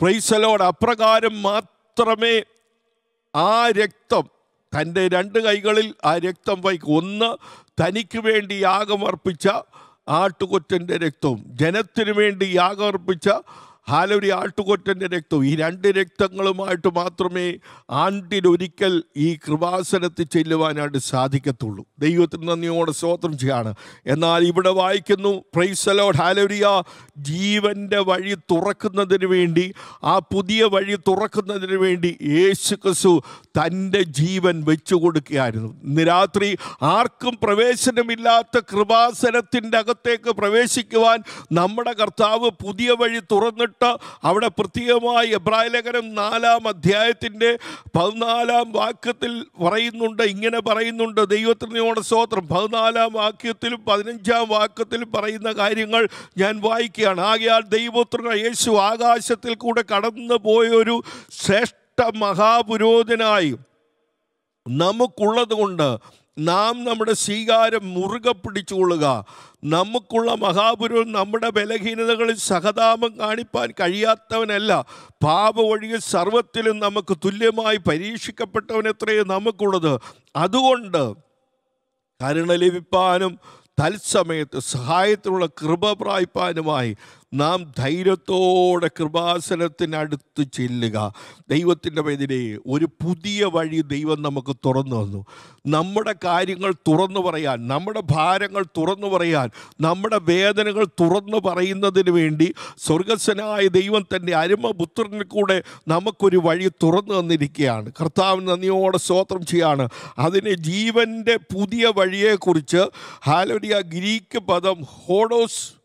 Speaker 1: പ്രൈസലോട് അപ്രകാരം മാത്രമേ ആ രക്തം തന്റെ രണ്ട് കൈകളിൽ ആ രക്തം വയ്ക്കും ഒന്ന് തനിക്ക് വേണ്ടി യാഗമർപ്പിച്ച ആട്ടുകൊറ്റന്റെ രക്തവും ജനത്തിനു വേണ്ടി യാഗമർപ്പിച്ച ഹാലൊരു ആട്ടുകൊറ്റന്റെ രക്തവും. ഈ രണ്ട് രക്തങ്ങളുമായിട്ട് മാത്രമേ ആണ്ടിലൊരിക്കൽ ഈ കൃപാസനത്തിൽ ചെല്ലുവാനായിട്ട് സാധിക്കത്തുള്ളൂ. ദൈവത്തിന് നന്ദിയോടെ സ്തോത്രം ചെയ്യാണ്. എന്നാൽ ഇവിടെ വായിക്കുന്നു പ്രൈസലോഡ് ഹാലൊരിയ ജീവന്റെ വഴി തുറക്കുന്നതിന് വേണ്ടി ആ പുതിയ വഴി തുറക്കുന്നതിന് വേണ്ടി യേശു ക്രിസ്തു തന്റെ ജീവൻ വെച്ചു കൊടുക്കുകയായിരുന്നു. ഇന്ന് രാത്രി ആർക്കും പ്രവേശനമില്ലാത്ത കൃപാസനത്തിന്റെ അകത്തേക്ക് പ്രവേശിക്കുവാൻ നമ്മുടെ കർത്താവ് പുതിയ വഴി തുറന്നിട്ട് ബന്ധപ്പെട്ട് അവിടെ പ്രത്യേകമായി എബ്രായ ലേഖനം നാലാം അധ്യായത്തിന്റെ പതിനാലാം വാക്യത്തിൽ പറയുന്നുണ്ട് ഇങ്ങനെ പറയുന്നുണ്ട്. ദൈവത്തിനോട് സ്തോത്രം. പതിനാലാം വാക്യത്തിലും പതിനഞ്ചാം വാക്യത്തിലും പറയുന്ന കാര്യങ്ങൾ ഞാൻ വായിക്കുകയാണ്. ആകയാൽ ദൈവപുത്രന യേശു ആകാശത്തിൽ കൂടെ കടന്നു പോയൊരു ശ്രേഷ്ഠ മഹാപുരോധനായി നമുക്കുള്ളത് കൊണ്ട് നാം നമ്മുടെ സ്വീകാരം മുറുകെ പിടിച്ചുകൊള്ളുക. നമുക്കുള്ള മഹാപുരുഷൻ നമ്മുടെ ബലഹീനതകളിൽ സഹതാപം കാണിപ്പാൻ കഴിയാത്തവനല്ല. പാപ ഒഴികെ സർവത്തിലും നമുക്ക് തുല്യമായി പരീക്ഷിക്കപ്പെട്ടവൻ എത്രയോ നമുക്കുള്ളത്. അതുകൊണ്ട് കരുണ ലഭിപ്പാനും തത്സമയത്ത് സഹായത്തിനുള്ള കൃപ പ്രായ്പാനുമായി നാം ധൈര്യത്തോടെ കൃപാസനത്തിനടുത്ത് ചെല്ലുക. ദൈവത്തിന്റെ പേരിലെ ഒരു പുതിയ വഴി ദൈവം നമുക്ക് തുറന്നു തന്നു. നമ്മുടെ കാര്യങ്ങൾ തുറന്നു പറയാൻ നമ്മുടെ ഭാരങ്ങൾ തുറന്നു പറയാൻ നമ്മുടെ വേദനകൾ തുറന്നു പറയുന്നതിന് വേണ്ടി സ്വർഗസ്വനായ ദൈവം തന്റെ അരുമപുത്രനിൽ കൂടെ നമുക്കൊരു വഴി തുറന്നു തന്നിരിക്കുകയാണ്. കർത്താവ് നന്ദിയോടെ സ്തോത്രം ചെയ്യാണ്. അതിന് ജീവന്റെ പുതിയ വഴിയെക്കുറിച്ച് ഹാലോരിയ ഗ്രീക്ക് പദം ഹോഡോസ്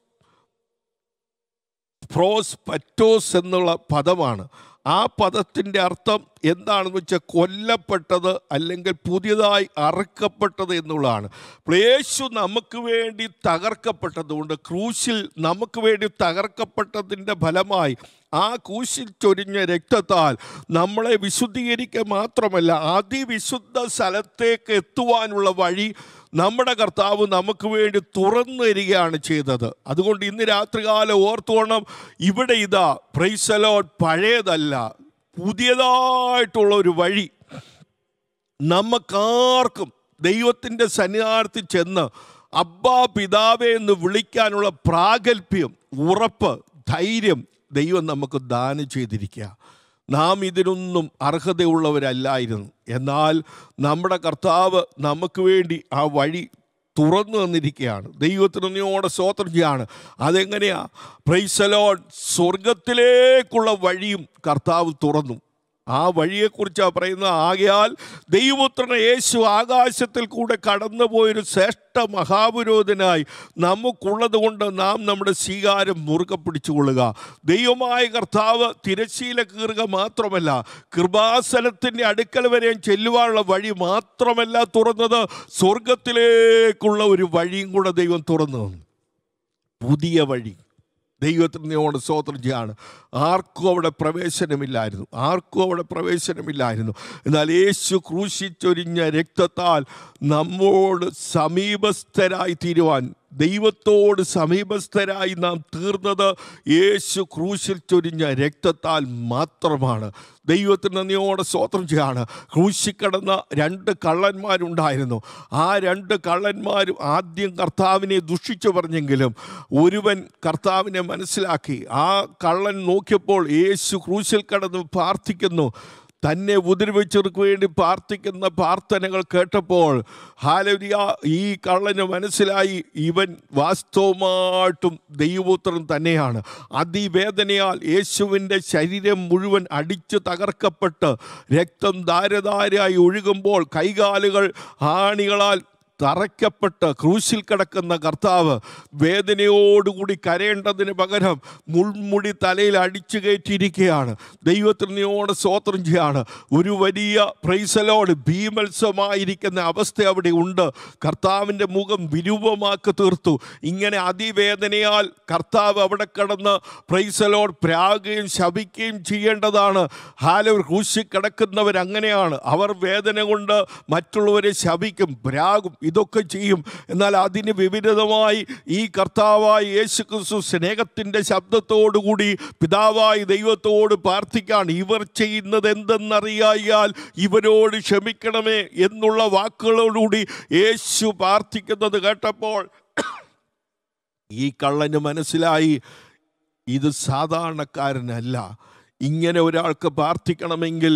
Speaker 1: പ്രോസ് പറ്റോസ് എന്നുള്ള പദമാണ്. ആ പദത്തിന്റെ അർത്ഥം എന്താണെന്ന് വെച്ചാൽ കൊല്ലപ്പെട്ടത് അല്ലെങ്കിൽ പുതിയതായി അറുക്കപ്പെട്ടത് എന്നുള്ളതാണ്. യേശു നമുക്ക് വേണ്ടി തകർക്കപ്പെട്ടതുകൊണ്ട് ക്രൂശിൽ നമുക്ക് വേണ്ടി തകർക്കപ്പെട്ടതിന്റെ ഫലമായി ആ കൂശിൽ ചൊരിഞ്ഞ രക്തത്താൽ നമ്മളെ വിശുദ്ധീകരിക്കുക മാത്രമല്ല അതിവിശുദ്ധ സ്ഥലത്തേക്ക് എത്തുവാനുള്ള വഴി നമ്മുടെ കർത്താവ് നമുക്ക് വേണ്ടി തുറന്നു തരികയാണ് ചെയ്തത്. അതുകൊണ്ട് ഇന്ന് രാത്രികാലം ഓർത്തോണം ഇവിടെ ഇതാ പ്രൈസലോ പഴയതല്ല പുതിയതായിട്ടുള്ള ഒരു വഴി. നമുക്കാർക്കും ദൈവത്തിന്റെ സന്നിധാനത്തിൽ ചെന്ന് അബ്ബാ പിതാവേ എന്ന് വിളിക്കാനുള്ള പ്രാഗൽഭ്യം ഉറപ്പ് ധൈര്യം ദൈവം നമുക്ക് ദാനം ചെയ്തിരിക്കുക. നാം ഇതിനൊന്നും അർഹതയുള്ളവരല്ലായിരുന്നു. എന്നാൽ നമ്മുടെ കർത്താവ് നമുക്ക് വേണ്ടി ആ വഴി തുറന്നു തന്നിരിക്കുകയാണ്. ദൈവത്തിനൊന്നിയോടെ സ്വോത്രം ചെയ്യാണ്. അതെങ്ങനെയാ? പ്രൈസലോൺ സ്വർഗത്തിലേക്കുള്ള വഴിയും കർത്താവ് തുറന്നു. ആ വഴിയെക്കുറിച്ചാണ് പറയുന്നത്. ആകയാൽ ദൈവപുത്രന യേശു ആകാശത്തിൽ കൂടെ കടന്നുപോയൊരു ശ്രേഷ്ഠ മഹാപുരോധനായി നമുക്കുള്ളത് കൊണ്ട് നാം നമ്മുടെ സ്വീകാരം മുറുകെ പിടിച്ചുകൊള്ളുക. ദൈവമായ കർത്താവ് തിരശ്ശീല കീറുക മാത്രമല്ല കൃപാസനത്തിന്റെ അടുക്കൽ വരെയും ചെല്ലുവാനുള്ള വഴി മാത്രമല്ല തുറന്നത്. സ്വർഗത്തിലേക്കുള്ള ഒരു വഴിയും കൂടെ ദൈവം തുറന്നു. പുതിയ വഴി. ദൈവത്തിനോട് സ്തോത്രം ചെയ്യാണ്. ആർക്കും അവിടെ പ്രവേശനമില്ലായിരുന്നു. ആർക്കും അവിടെ പ്രവേശനമില്ലായിരുന്നു. എന്നാൽ യേശു ക്രൂശിച്ചൊരിഞ്ഞ രക്തത്താൽ നമ്മോട് സമീപസ്ഥരായി തീരുവാൻ ദൈവത്തോട് സമീപസ്ഥരായി നാം തീർന്നത് യേശു ക്രൂശിൽ ചൊരിഞ്ഞ രക്തത്താൽ മാത്രമാണ്. ദൈവത്തിന് നന്ദിയോടെ സ്തോത്രം ചെയ്യാണ് ക്രൂശിക്കടന്ന കിടന്ന രണ്ട് കള്ളന്മാരുണ്ടായിരുന്നു. ആ രണ്ട് കള്ളന്മാരും ആദ്യം കർത്താവിനെ ദുഷിച്ചു പറഞ്ഞെങ്കിലും ഒരുവൻ കർത്താവിനെ മനസ്സിലാക്കി. ആ കള്ളൻ നോക്കിയപ്പോൾ യേശു ക്രൂശിൽ കിടന്ന് പ്രാർത്ഥിക്കുന്നു. തന്നെ ഉപദ്രവിച്ചവർക്ക് വേണ്ടി പ്രാർത്ഥിക്കുന്ന പ്രാർത്ഥനകൾ കേട്ടപ്പോൾ ഹാലരിയ ഈ കള്ളന് മനസ്സിലായി ഇവൻ വാസ്തവമായിട്ടും ദൈവപുത്രൻ തന്നെയാണ്. അതിവേദനയാൽ യേശുവിന്റെ ശരീരം മുഴുവൻ അടിച്ചു തകർക്കപ്പെട്ട് രക്തം ധാരധാരയായി ഒഴുകുമ്പോൾ കൈകാലുകൾ ആണികളാൽ തറയ്ക്കപ്പെട്ട് ക്രൂശിൽ കിടക്കുന്ന കർത്താവ് വേദനയോടുകൂടി കരയേണ്ടതിന് പകരം മുൾമുടി തലയിൽ അടിച്ചു കയറ്റിയിരിക്കുകയാണ്. ദൈവത്തിനോട് സ്വാതന്ത്ര്യം ചെയ്യാണ്. ഒരു വലിയ പ്രൈസലോട് ഭീമത്സമായിരിക്കുന്ന അവസ്ഥ അവിടെ ഉണ്ട്. കർത്താവിന്റെ മുഖം വിരൂപമാക്കി തീർത്തു. ഇങ്ങനെ അതിവേദനയാൽ കർത്താവ് അവിടെ കിടന്ന് പ്രൈസലോട് പ്രാകുകയും ശപിക്കുകയും ചെയ്യേണ്ടതാണ്. ഹാലവർ ക്രൂശിൽ കിടക്കുന്നവരങ്ങനെയാണ്. അവർ വേദന കൊണ്ട് മറ്റുള്ളവരെ ശപിക്കും പ്രാകും ഇതൊക്കെ ചെയ്യും. എന്നാൽ അതിന് വിപരീതമായി ഈ കർത്താവായ യേശു ക്രിസ്തു സ്നേഹത്തിന്റെ ശബ്ദത്തോടുകൂടി പിതാവായി ദൈവത്തോട് പ്രാർത്ഥിക്കാൻ ഇവർ ചെയ്യുന്നത് എന്തെന്നറിയായാൽ ഇവരോട് ക്ഷമിക്കണമേ എന്നുള്ള വാക്കുകളോടുകൂടി യേശു പ്രാർത്ഥിക്കുന്നത് കേട്ടപ്പോൾ ഈ കള്ളന് മനസ്സിലായി ഇത് സാധാരണക്കാരനല്ല. ഇങ്ങനെ ഒരാൾക്ക് പ്രാർത്ഥിക്കണമെങ്കിൽ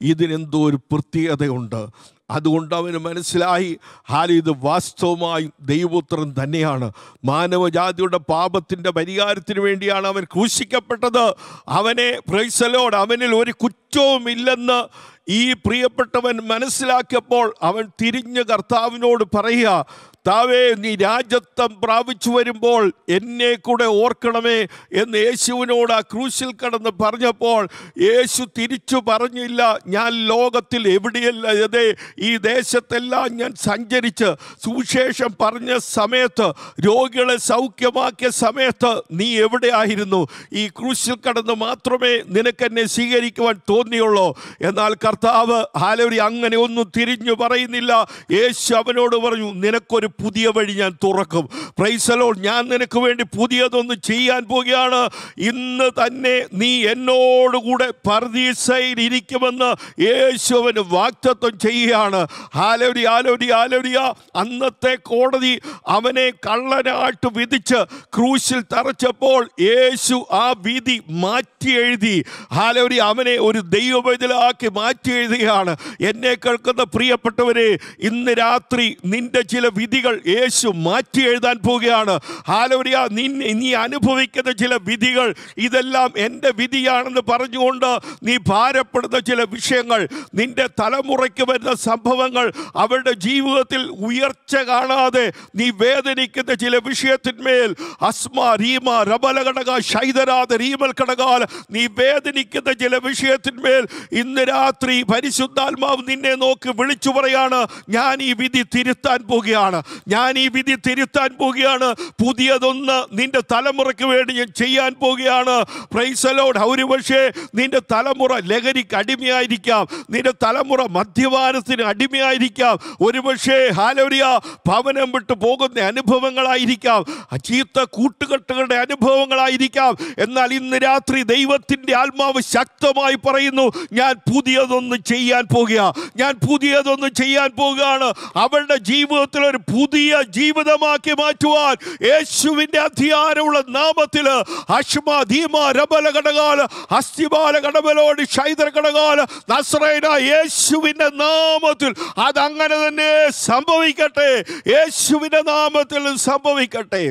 Speaker 1: ഇതിനെന്തോ ഒരു പ്രത്യേകതയുണ്ട്. അതുകൊണ്ട് അവന് മനസ്സിലായി. ഹാലി ഇത് വാസ്തവമായും ദൈവപുത്രൻ തന്നെയാണ്. മാനവജാതിയുടെ പാപത്തിന്റെ പരിഹാരത്തിന് വേണ്ടിയാണ് അവൻ ക്രൂശിക്കപ്പെട്ടത്. അവനെ പ്രൈസലോട് അവനിൽ ഒരു കുറ്റവും ഇല്ലെന്ന് ഈ പ്രിയപ്പെട്ടവൻ മനസ്സിലാക്കിയപ്പോൾ അവൻ തിരിഞ്ഞ് കർത്താവിനോട് പറയുക താവേ നീ രാജ്യത്വം പ്രാപിച്ചു വരുമ്പോൾ എന്നെ കൂടെ ഓർക്കണമേ എന്ന് യേശുവിനോട് ആ ക്രൂശിൽ കടന്ന് പറഞ്ഞപ്പോൾ യേശു തിരിച്ചു പറഞ്ഞില്ല ഞാൻ ലോകത്തിൽ എവിടെയല്ല? അതെ ഈ ദേശത്തെല്ലാം ഞാൻ സഞ്ചരിച്ച് സുവിശേഷം പറഞ്ഞ സമയത്ത് രോഗികളെ സൗഖ്യമാക്കിയ സമയത്ത് നീ എവിടെ ആയിരുന്നു? ഈ ക്രൂശിൽ കടന്ന് മാത്രമേ നിനക്കെന്നെ സ്വീകരിക്കുവാൻ തോന്നിയുള്ളൂ. എന്നാൽ കർത്താവ് ഹാലവരി അങ്ങനെ ഒന്നും തിരിഞ്ഞു പറയുന്നില്ല. യേശു അവനോട് പറഞ്ഞു നിനക്കൊരു പുതിയ വഴി ഞാൻ തുറക്കും. പ്രൈസലോൾ ഞാൻ നിനക്ക് വേണ്ടി പുതിയതൊന്ന് ചെയ്യാൻ പോവുകയാണ്. ഇന്ന് തന്നെ നീ എന്നോടുകൂടെ പർദീസയിൽ ഇരിക്കുമെന്ന് യേശു അവന് വാക്തത്വം ചെയ്യുകയാണ്. ആലോരി ആലോരി ആലോരിയ അന്നത്തെ കോടതി അവനെ കള്ളനായിട്ട് വിധിച്ച് ക്രൂശിൽ തറച്ചപ്പോൾ യേശു ആ വിധി മാറ്റി എഴുതി. ഹാലോരി അവനെ ഒരു ദൈവവേദലാക്കി മാറ്റി എഴുതുകയാണ്. എന്നെ കേൾക്കുന്ന പ്രിയപ്പെട്ടവരെ ഇന്ന് രാത്രി നിന്റെ ചില വിധികൾ യേശു മാറ്റി എഴുതാൻ പോവുകയാണ്. ഹാലോരിയ നിന്നെ നീ അനുഭവിക്കുന്ന ചില വിധികൾ ഇതെല്ലാം എന്റെ വിധിയാണെന്ന് പറഞ്ഞുകൊണ്ട് നീ ഭാരപ്പെടുന്ന ചില വിഷയങ്ങൾ നിന്റെ തലമുറയ്ക്ക് വരുന്ന സംഭവങ്ങൾ അവരുടെ ജീവിതത്തിൽ ഉയർച്ച കാണാതെ നീ വേദനിക്കുന്ന ചില വിഷയത്തിന്മേൽ അസ്മ റീമ റബലഘടക ശൈതരാത റീമൽ ഘടകാൽ നീ വേദനിക്കുന്ന ചില വിഷയത്തിന്മേൽ ഇന്ന് രാത്രി പരിശുദ്ധാത്മാവ് നിന്നെ നോക്കി വിളിച്ചു പറയാണ് ഞാൻ ഈ വിധി തിരുത്താൻ പോവുകയാണ്. ഞാൻ ഈ വിധി തിരുത്താൻ പോവുകയാണ്. പുതിയതൊന്ന് നിന്റെ തലമുറയ്ക്ക് വേണ്ടി ഞാൻ ചെയ്യാൻ പോവുകയാണ്. പ്രൈസലോട് ഒരു പക്ഷേ നിന്റെ തലമുറ ലഹരിക്ക് അടിമയായിരിക്കാം. നിന്റെ തലമുറ മദ്യപാനത്തിന് അടിമയായിരിക്കാം. ഒരു ഒരുപക്ഷേ ഹാലോരിയ ഭവനം വിട്ടു പോകുന്ന അനുഭവങ്ങളായിരിക്കാം. ചീത്ത കൂട്ടുകെട്ടുകളുടെ അനുഭവങ്ങളായിരിക്കാം. എന്നാൽ ഇന്ന് രാത്രി ദൈവത്തിന്റെ ആത്മാവ് ശക്തമായി പറയുന്നു ഞാൻ പുതിയതൊന്ന് ചെയ്യാൻ പോകുക ഞാൻ പുതിയതൊന്ന് ചെയ്യാൻ പോവുകയാണ്. അവളുടെ ജീവിതത്തിൽ ഒരു പുതിയ ജീവിതമാക്കി മാറ്റുവാൻ യേശുവിന്റെ അധികാരമുള്ള നാമത്തിൽ അശ്മ ധീമ രബല ഘടകാല അസ്ഥിബാല കടബലോട് ശൈതര കടകാല നസ്രൈന യേശുവിന്റെ നാമത്തിൽ അതങ്ങനെ തന്നെ സംഭവിക്കട്ടെ. യേശുവിന്റെ നാമത്തിൽ സംഭവിക്കട്ടെ.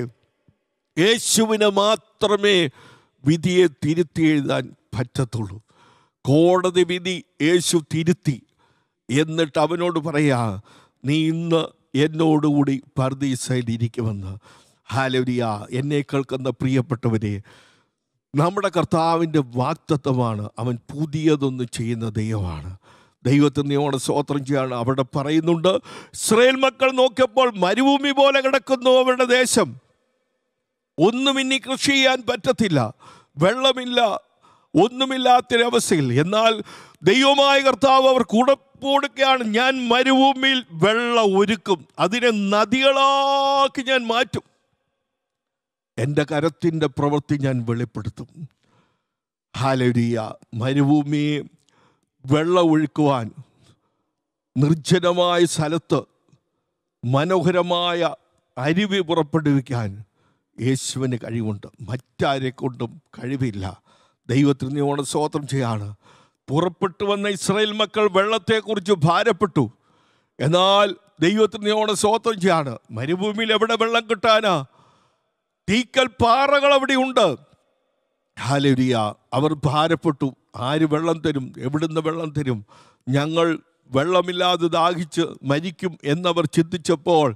Speaker 1: യേശുവിനെ മാത്രമേ വിധിയെ തിരുത്തി എഴുതാൻ പറ്റത്തുള്ളൂ. കോടതി വിധി യേശു തിരുത്തി. എന്നിട്ട് അവനോട് പറയാ നീ ഇന്ന് എന്നോടുകൂടി പർദീസയിൽ ഇരിക്കുമെന്ന്. ഹാലരിയ എന്നെ കേൾക്കുന്ന പ്രിയപ്പെട്ടവരെ നമ്മുടെ കർത്താവിന്റെ വാക്തത്വമാണ് അവൻ പുതിയതൊന്നും ചെയ്യുന്ന ദൈവമാണ്. ദൈവത്തിന് നിയമോടെ സ്വോത്രം ചെയ്യാണ് അവിടെ പറയുന്നുണ്ട് ഇസ്രയേൽ മക്കൾ നോക്കിയപ്പോൾ മരുഭൂമി പോലെ കിടക്കുന്നു അവരുടെ ദേശം. ഒന്നും ഇനി കൃഷി ചെയ്യാൻ പറ്റത്തില്ല. വെള്ളമില്ല. ഒന്നുമില്ലാത്തൊരവസ്ഥയിൽ. എന്നാൽ ദൈവമായ കർത്താവ് അവർ കൊടുക്കുകയാണ് ഞാൻ മരുഭൂമിയിൽ വെള്ളം ഒരുക്കും. അതിനെ നദികളാക്കി ഞാൻ മാറ്റും. എന്റെ കരത്തിന്റെ പ്രവൃത്തി ഞാൻ വെളിപ്പെടുത്തും. ഹാലരിയ മരുഭൂമിയെ വെള്ളം ഒഴുക്കുവാൻ നിർജനമായ സ്ഥലത്ത് മനോഹരമായ അരുവി പുറപ്പെടുവിക്കാൻ യേശുവിന് കഴിവുണ്ട്. മറ്റാരെ കൊണ്ടും കഴിവില്ല. ദൈവത്തിന് ഓണ സ്വോത്രം ചെയ്യാണ്. പുറപ്പെട്ടു വന്ന ഇസ്രായേൽ മക്കൾ വെള്ളത്തെക്കുറിച്ച് ഭാരപ്പെട്ടു. എന്നാൽ ദൈവത്തിന് ഓണ സ്വോത്രം ചെയ്യാണ്. മരുഭൂമിയിൽ എവിടെ വെള്ളം കിട്ടാനാ? തീക്കൽ പാറകൾ അവിടെയുണ്ട് ഹാലരിയ അവർ ഭാരപ്പെട്ടു. ആര് വെള്ളം തരും? എവിടുന്ന് വെള്ളം തരും? ഞങ്ങൾ വെള്ളമില്ലാതെ ദാഹിച്ച് മരിക്കും എന്നവർ ചിന്തിച്ചപ്പോൾ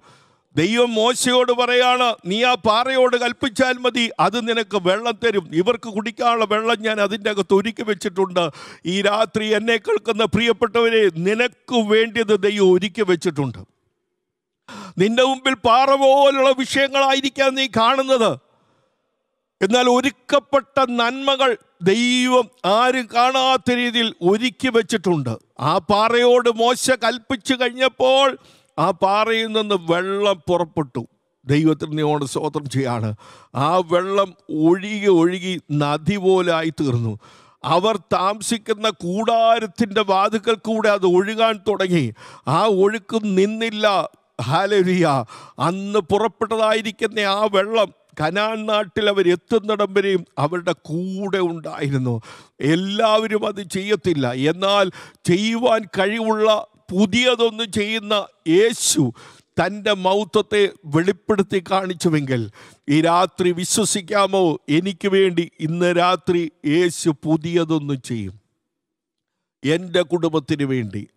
Speaker 1: ദൈവം മോശയോട് പറയാണ് നീ ആ പാറയോട് കൽപ്പിച്ചാൽ മതി അത് നിനക്ക് വെള്ളം തരും. ഇവർക്ക് കുടിക്കാനുള്ള വെള്ളം ഞാൻ അതിന്റെ അകത്ത് ഒരുക്കി വെച്ചിട്ടുണ്ട്. ഈ രാത്രി എന്നെ കേൾക്കുന്ന പ്രിയപ്പെട്ടവരെ നിനക്ക് വേണ്ടിയത് ദൈവം ഒരുക്കി വെച്ചിട്ടുണ്ട്. നിന്റെ മുമ്പിൽ പാറ പോലുള്ള വിഷയങ്ങളായിരിക്കാം നീ കാണുന്നത്. എന്നാൽ ഒരുക്കപ്പെട്ട നന്മകൾ ദൈവം ആരും കാണാത്ത രീതിയിൽ ഒരുക്കി വെച്ചിട്ടുണ്ട്. ആ പാറയോട് മോശ കൽപ്പിച്ചു കഴിഞ്ഞപ്പോൾ ആ പാറയിൽ നിന്ന് വെള്ളം പുറപ്പെട്ടു. ദൈവത്തിന് നീയോട് സ്വോത്രം ചെയ്യാണ്. ആ വെള്ളം ഒഴുകി ഒഴുകി നദി പോലായി തീർന്നു അവർ താമസിക്കുന്ന കൂടാരത്തിന്റെ വാതുക്കൾ കൂടെ അത് ഒഴുകാൻ തുടങ്ങി. ആ ഒഴുക്ക് നിന്നില്ല. ഹാലരിയ അന്ന് പുറപ്പെട്ടതായിരിക്കുന്ന ആ വെള്ളം കനാൻ നാട്ടിൽ അവർ എത്തുന്നിടം വരെയും അവരുടെ കൂടെ ഉണ്ടായിരുന്നു. എല്ലാവരും അത് ചെയ്യത്തില്ല. എന്നാൽ ചെയ്യുവാൻ കഴിവുള്ള പുതിയതൊന്നും ചെയ്യുന്ന യേശു തന്റെ മൗത്വത്തെ വെളിപ്പെടുത്തി കാണിച്ചുവെങ്കിൽ ഈ രാത്രി വിശ്വസിക്കാമോ? എനിക്ക് വേണ്ടി ഇന്ന് രാത്രി യേശു പുതിയതൊന്നും ചെയ്യും. എന്റെ കുടുംബത്തിന് വേണ്ടി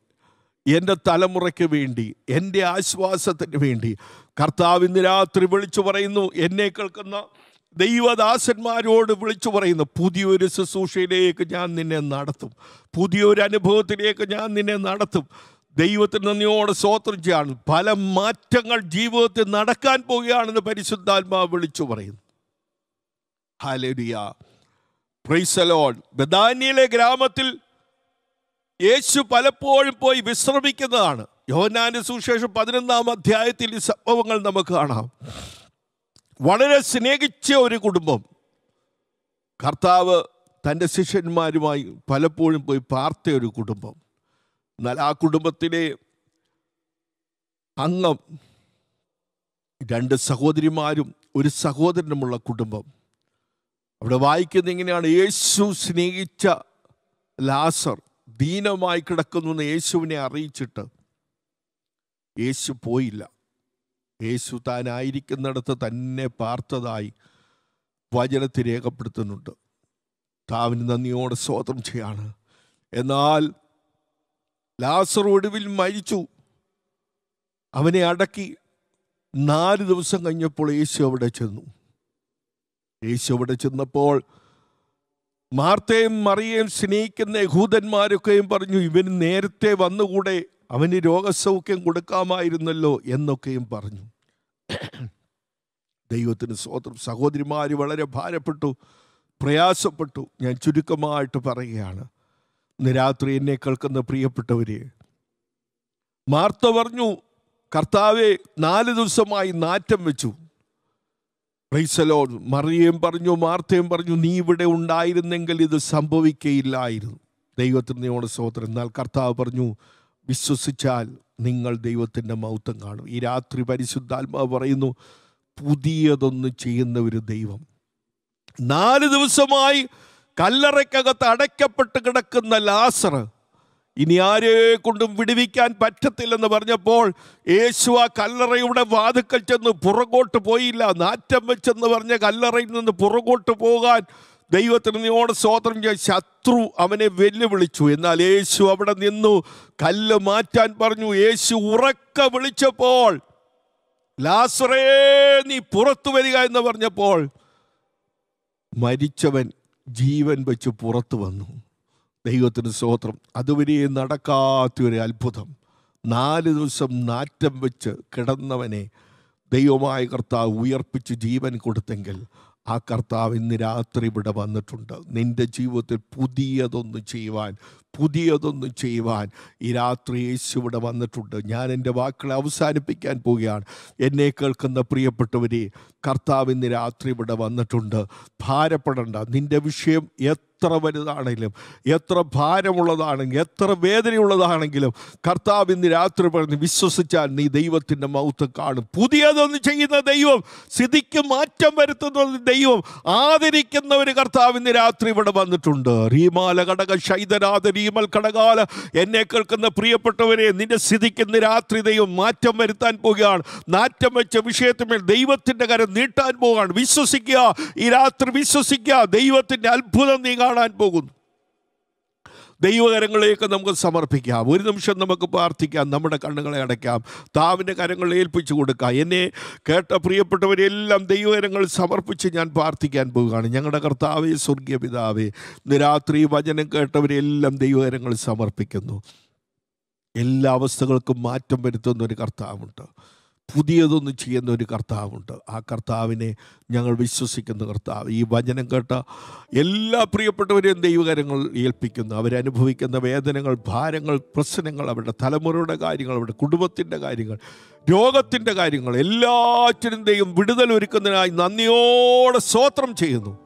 Speaker 1: എന്റെ തലമുറയ്ക്ക് വേണ്ടി എന്റെ ആശ്വാസത്തിന് വേണ്ടി കർത്താവ് ഇന്ന് രാത്രി വിളിച്ചു പറയുന്നു എന്നെ കേൾക്കുന്ന ദൈവദാസന്മാരോട് വിളിച്ചു പറയുന്നു പുതിയൊരു ശുശ്രൂഷയിലേക്ക് ഞാൻ നിന്നെ നടത്തും. പുതിയൊരു അനുഭവത്തിലേക്ക് ഞാൻ നിന്നെ നടത്തും. ദൈവത്തിന് നന്ദിയോടെ സ്വാതന്ത്ര്യമാണ് പല മാറ്റങ്ങൾ ജീവിതത്തിൽ നടക്കാൻ പോവുകയാണെന്ന് പരിശുദ്ധാത്മാവ് വിളിച്ചു പറയുന്നു. ഹാലേരിയ പ്രൈസലോൺ ബദാനിയിലെ ഗ്രാമത്തിൽ യേശു പലപ്പോഴും പോയി വിശ്രമിക്കുന്നതാണ്. യോഹനാന്റെ സുശേഷം പതിനൊന്നാം അധ്യായത്തിൽ ഈ സംഭവങ്ങൾ നമുക്ക് കാണാം. വളരെ സ്നേഹിച്ച ഒരു കുടുംബം. കർത്താവ് തന്റെ ശിഷ്യന്മാരുമായി പലപ്പോഴും പോയി പാർത്ത ഒരു കുടുംബം. എന്നാൽ ആ കുടുംബത്തിലെ അംഗം രണ്ട് സഹോദരിമാരും ഒരു സഹോദരനുമുള്ള കുടുംബം. അവിടെ വായിക്കുന്നത് ഇങ്ങനെയാണ് യേശു സ്നേഹിച്ച ലാസർ ദീനമായി കിടക്കുന്നു എന്ന് യേശുവിനെ അറിയിച്ചിട്ട് യേശു പോയില്ല. യേശു താനായിരിക്കുന്നിടത്ത് തന്നെ പാർത്തതായി വചനത്തിൽ രേഖപ്പെടുത്തുന്നുണ്ട്. താവിന് നന്ദിയോടെ സ്വോത്രം ചെയ്യാണ്. എന്നാൽ ലാസർ ഒടുവിൽ മരിച്ചു. അവനെ അടക്കി നാല് ദിവസം കഴിഞ്ഞപ്പോൾ യേശു അവിടെ ചെന്നു. യേശു അവിടെ ചെന്നപ്പോൾ മാർത്തയും മറിയയും സ്നേഹിക്കുന്ന യഹൂദന്മാരൊക്കെയും പറഞ്ഞു ഇവന് നേരത്തെ വന്നുകൂടെ അവന് രോഗസൗഖ്യം കൊടുക്കാമായിരുന്നല്ലോ എന്നൊക്കെയും പറഞ്ഞു. ദൈവത്തിന് സ്വോത്രം സഹോദരിമാർ വളരെ ഭാരപ്പെട്ടു പ്രയാസപ്പെട്ടു. ഞാൻ ചുരുക്കമായിട്ട് പറയുകയാണ്. രാത്രി എന്നെ കേൾക്കുന്ന പ്രിയപ്പെട്ടവരെ മാർത്ത പറഞ്ഞു കർത്താവെ നാല് ദിവസമായി നാറ്റം വെച്ചു. പ്രൈസലോ മറിയേം പറഞ്ഞു മാർത്തയും പറഞ്ഞു നീ ഇവിടെ ഉണ്ടായിരുന്നെങ്കിൽ ഇത് സംഭവിക്കയില്ലായിരുന്നു. ദൈവത്തിന് നിയോട് സ്വോത്രം എന്നാൽ കർത്താവ് പറഞ്ഞു വിശ്വസിച്ചാൽ നിങ്ങൾ ദൈവത്തിന്റെ മൗത്തം കാണും. ഈ രാത്രി പരിശുദ്ധാത്മാവ് പറയുന്നു പുതിയതൊന്ന് ചെയ്യുന്ന ഒരു ദൈവം. നാല് ദിവസമായി കല്ലറയ്ക്കകത്ത് അടയ്ക്കപ്പെട്ട് കിടക്കുന്ന ലാസർ ഇനി ആരെ കൊണ്ടും വിടുവിക്കാൻ പറ്റത്തില്ലെന്ന് പറഞ്ഞപ്പോൾ യേശു ആ കല്ലറയുടെ വാതുക്കൽ ചെന്ന് പുറകോട്ട് പോയില്ല. നാറ്റം വെച്ചെന്ന് പറഞ്ഞ കല്ലറയിൽ നിന്ന് പുറകോട്ട് പോകാൻ ദൈവത്തിന് നിയോട് സ്വോത്രം ചെയ്യാൻ ശത്രു അവനെ വെല്ലുവിളിച്ചു. എന്നാൽ യേശു അവിടെ നിന്നു കല്ല് മാറ്റാൻ പറഞ്ഞു. യേശു ഉറക്ക വിളിച്ചപ്പോൾ ലാസറേ നീ പുറത്തു വരിക എന്ന് പറഞ്ഞപ്പോൾ മരിച്ചവൻ ജീവൻ വെച്ച് പുറത്തു വന്നു. ദൈവത്തിന് സ്തോത്രം. അതുവരെ നടക്കാത്തൊരു അത്ഭുതം. നാല് ദിവസം നാറ്റം വെച്ച് കിടന്നവനെ ദൈവമായ കർത്താവ് ഉയർപ്പിച്ച് ജീവൻ കൊടുത്തെങ്കിൽ ആ കർത്താവ് ഇന്ന് രാത്രി ഇവിടെ വന്നിട്ടുണ്ട്. നിന്റെ ജീവിതത്തിൽ പുതിയതൊന്ന് ചെയ്യുവാൻ പുതിയതൊന്നും ചെയ്യുവാൻ ഈ രാത്രി യേശു ഇവിടെ വന്നിട്ടുണ്ട്. ഞാൻ എന്റെ വാക്കുകളെ അവസാനിപ്പിക്കാൻ പോവുകയാണ്. എന്നെ കേൾക്കുന്ന പ്രിയപ്പെട്ടവരെ കർത്താവ് ഇന്ന് രാത്രി ഇവിടെ വന്നിട്ടുണ്ട്. ഭാരപ്പെടേണ്ട. നിന്റെ വിഷയം എത്ര വലുതാണെങ്കിലും എത്ര ഭാരമുള്ളതാണെങ്കിലും എത്ര വേദനയുള്ളതാണെങ്കിലും കർത്താവ് ഇന്ന് രാത്രി പറഞ്ഞ് വിശ്വസിച്ചാൽ നീ ദൈവത്തിന്റെ മൗത്തം കാണും. പുതിയതൊന്ന് ചെയ്യുന്ന ദൈവം സ്ഥിതിക്ക് മാറ്റം വരുത്തുന്ന ദൈവം ആദരിക്കുന്ന ഒരു കർത്താവ് ഇന്ന് രാത്രി ഇവിടെ വന്നിട്ടുണ്ട്. റീമാല കടക ശൈതനാഥ റീമൽ കടകാല എന്നെ കേൾക്കുന്ന പ്രിയപ്പെട്ടവരെ നിന്റെ സ്ഥിതിക്ക് ഇന്ന് രാത്രി ദൈവം മാറ്റം വരുത്താൻ പോവുകയാണ്. നാറ്റം വെച്ച വിഷയത്തിന്മേൽ ദൈവത്തിന്റെ കരം നീട്ടാൻ പോവുകയാണ്. വിശ്വസിക്കുക ഈ രാത്രി വിശ്വസിക്കുക ദൈവത്തിന്റെ അത്ഭുതം നീ കാണാൻ പോകുന്നു. ദൈവകരങ്ങളിലേക്ക് നമുക്ക് സമർപ്പിക്കാം. ഒരു നിമിഷം നമുക്ക് പ്രാർത്ഥിക്കാം. നമ്മുടെ കണ്ണുകളെ അടയ്ക്കാം. താവിന്റെ കരങ്ങൾ ഏൽപ്പിച്ചു കൊടുക്കാം. എന്നെ കേട്ട പ്രിയപ്പെട്ടവരെല്ലാം ദൈവകരങ്ങൾ സമർപ്പിച്ച് ഞാൻ പ്രാർത്ഥിക്കാൻ പോവുകയാണ്. ഞങ്ങളുടെ കർത്താവേ സ്വർഗീയ പിതാവേ രാത്രി വചനം കേട്ടവരെല്ലാം ദൈവകരങ്ങൾ സമർപ്പിക്കുന്നു. എല്ലാ അവസ്ഥകൾക്കും മാറ്റം വരുത്തുന്ന ഒരു കർത്താവുണ്ട്. പുതിയതൊന്നും ചെയ്യുന്ന ഒരു കർത്താവുണ്ട്. ആ കർത്താവിനെ ഞങ്ങൾ വിശ്വസിക്കുന്ന കർത്താവ്. ഈ വചനം കേട്ട എല്ലാ പ്രിയപ്പെട്ടവരെയും ദൈവകരങ്ങൾ ഏൽപ്പിക്കുന്നു. അവരനുഭവിക്കുന്ന വേദനകൾ ഭാരങ്ങൾ പ്രശ്നങ്ങൾ അവരുടെ തലമുറയുടെ കാര്യങ്ങൾ അവരുടെ കുടുംബത്തിന്റെ കാര്യങ്ങൾ രോഗത്തിന്റെ കാര്യങ്ങൾ എല്ലാറ്റിന്റെയും വിടുതൽ ഒരുക്കുന്നതിനായി നന്ദിയോടെ സ്വോത്രം ചെയ്യുന്നു.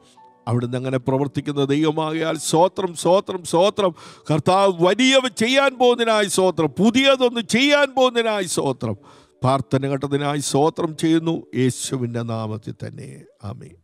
Speaker 1: അവിടുന്ന് അങ്ങനെ പ്രവർത്തിക്കുന്ന ദൈവമാകിയാൽ സ്വോത്രം സ്വോത്രം സ്വോത്രം കർത്താവ് വലിയവ ചെയ്യാൻ പോകുന്നതിനായി സ്വോത്രം പുതിയതൊന്ന് ചെയ്യാൻ പോകുന്നതിനായി സ്വോത്രം പ്രാർത്ഥന ഘട്ടത്തിനായി സ്വോത്രം ചെയ്യുന്നു. യേശുവിന്റെ നാമത്തിൽ തന്നെ. ആമേ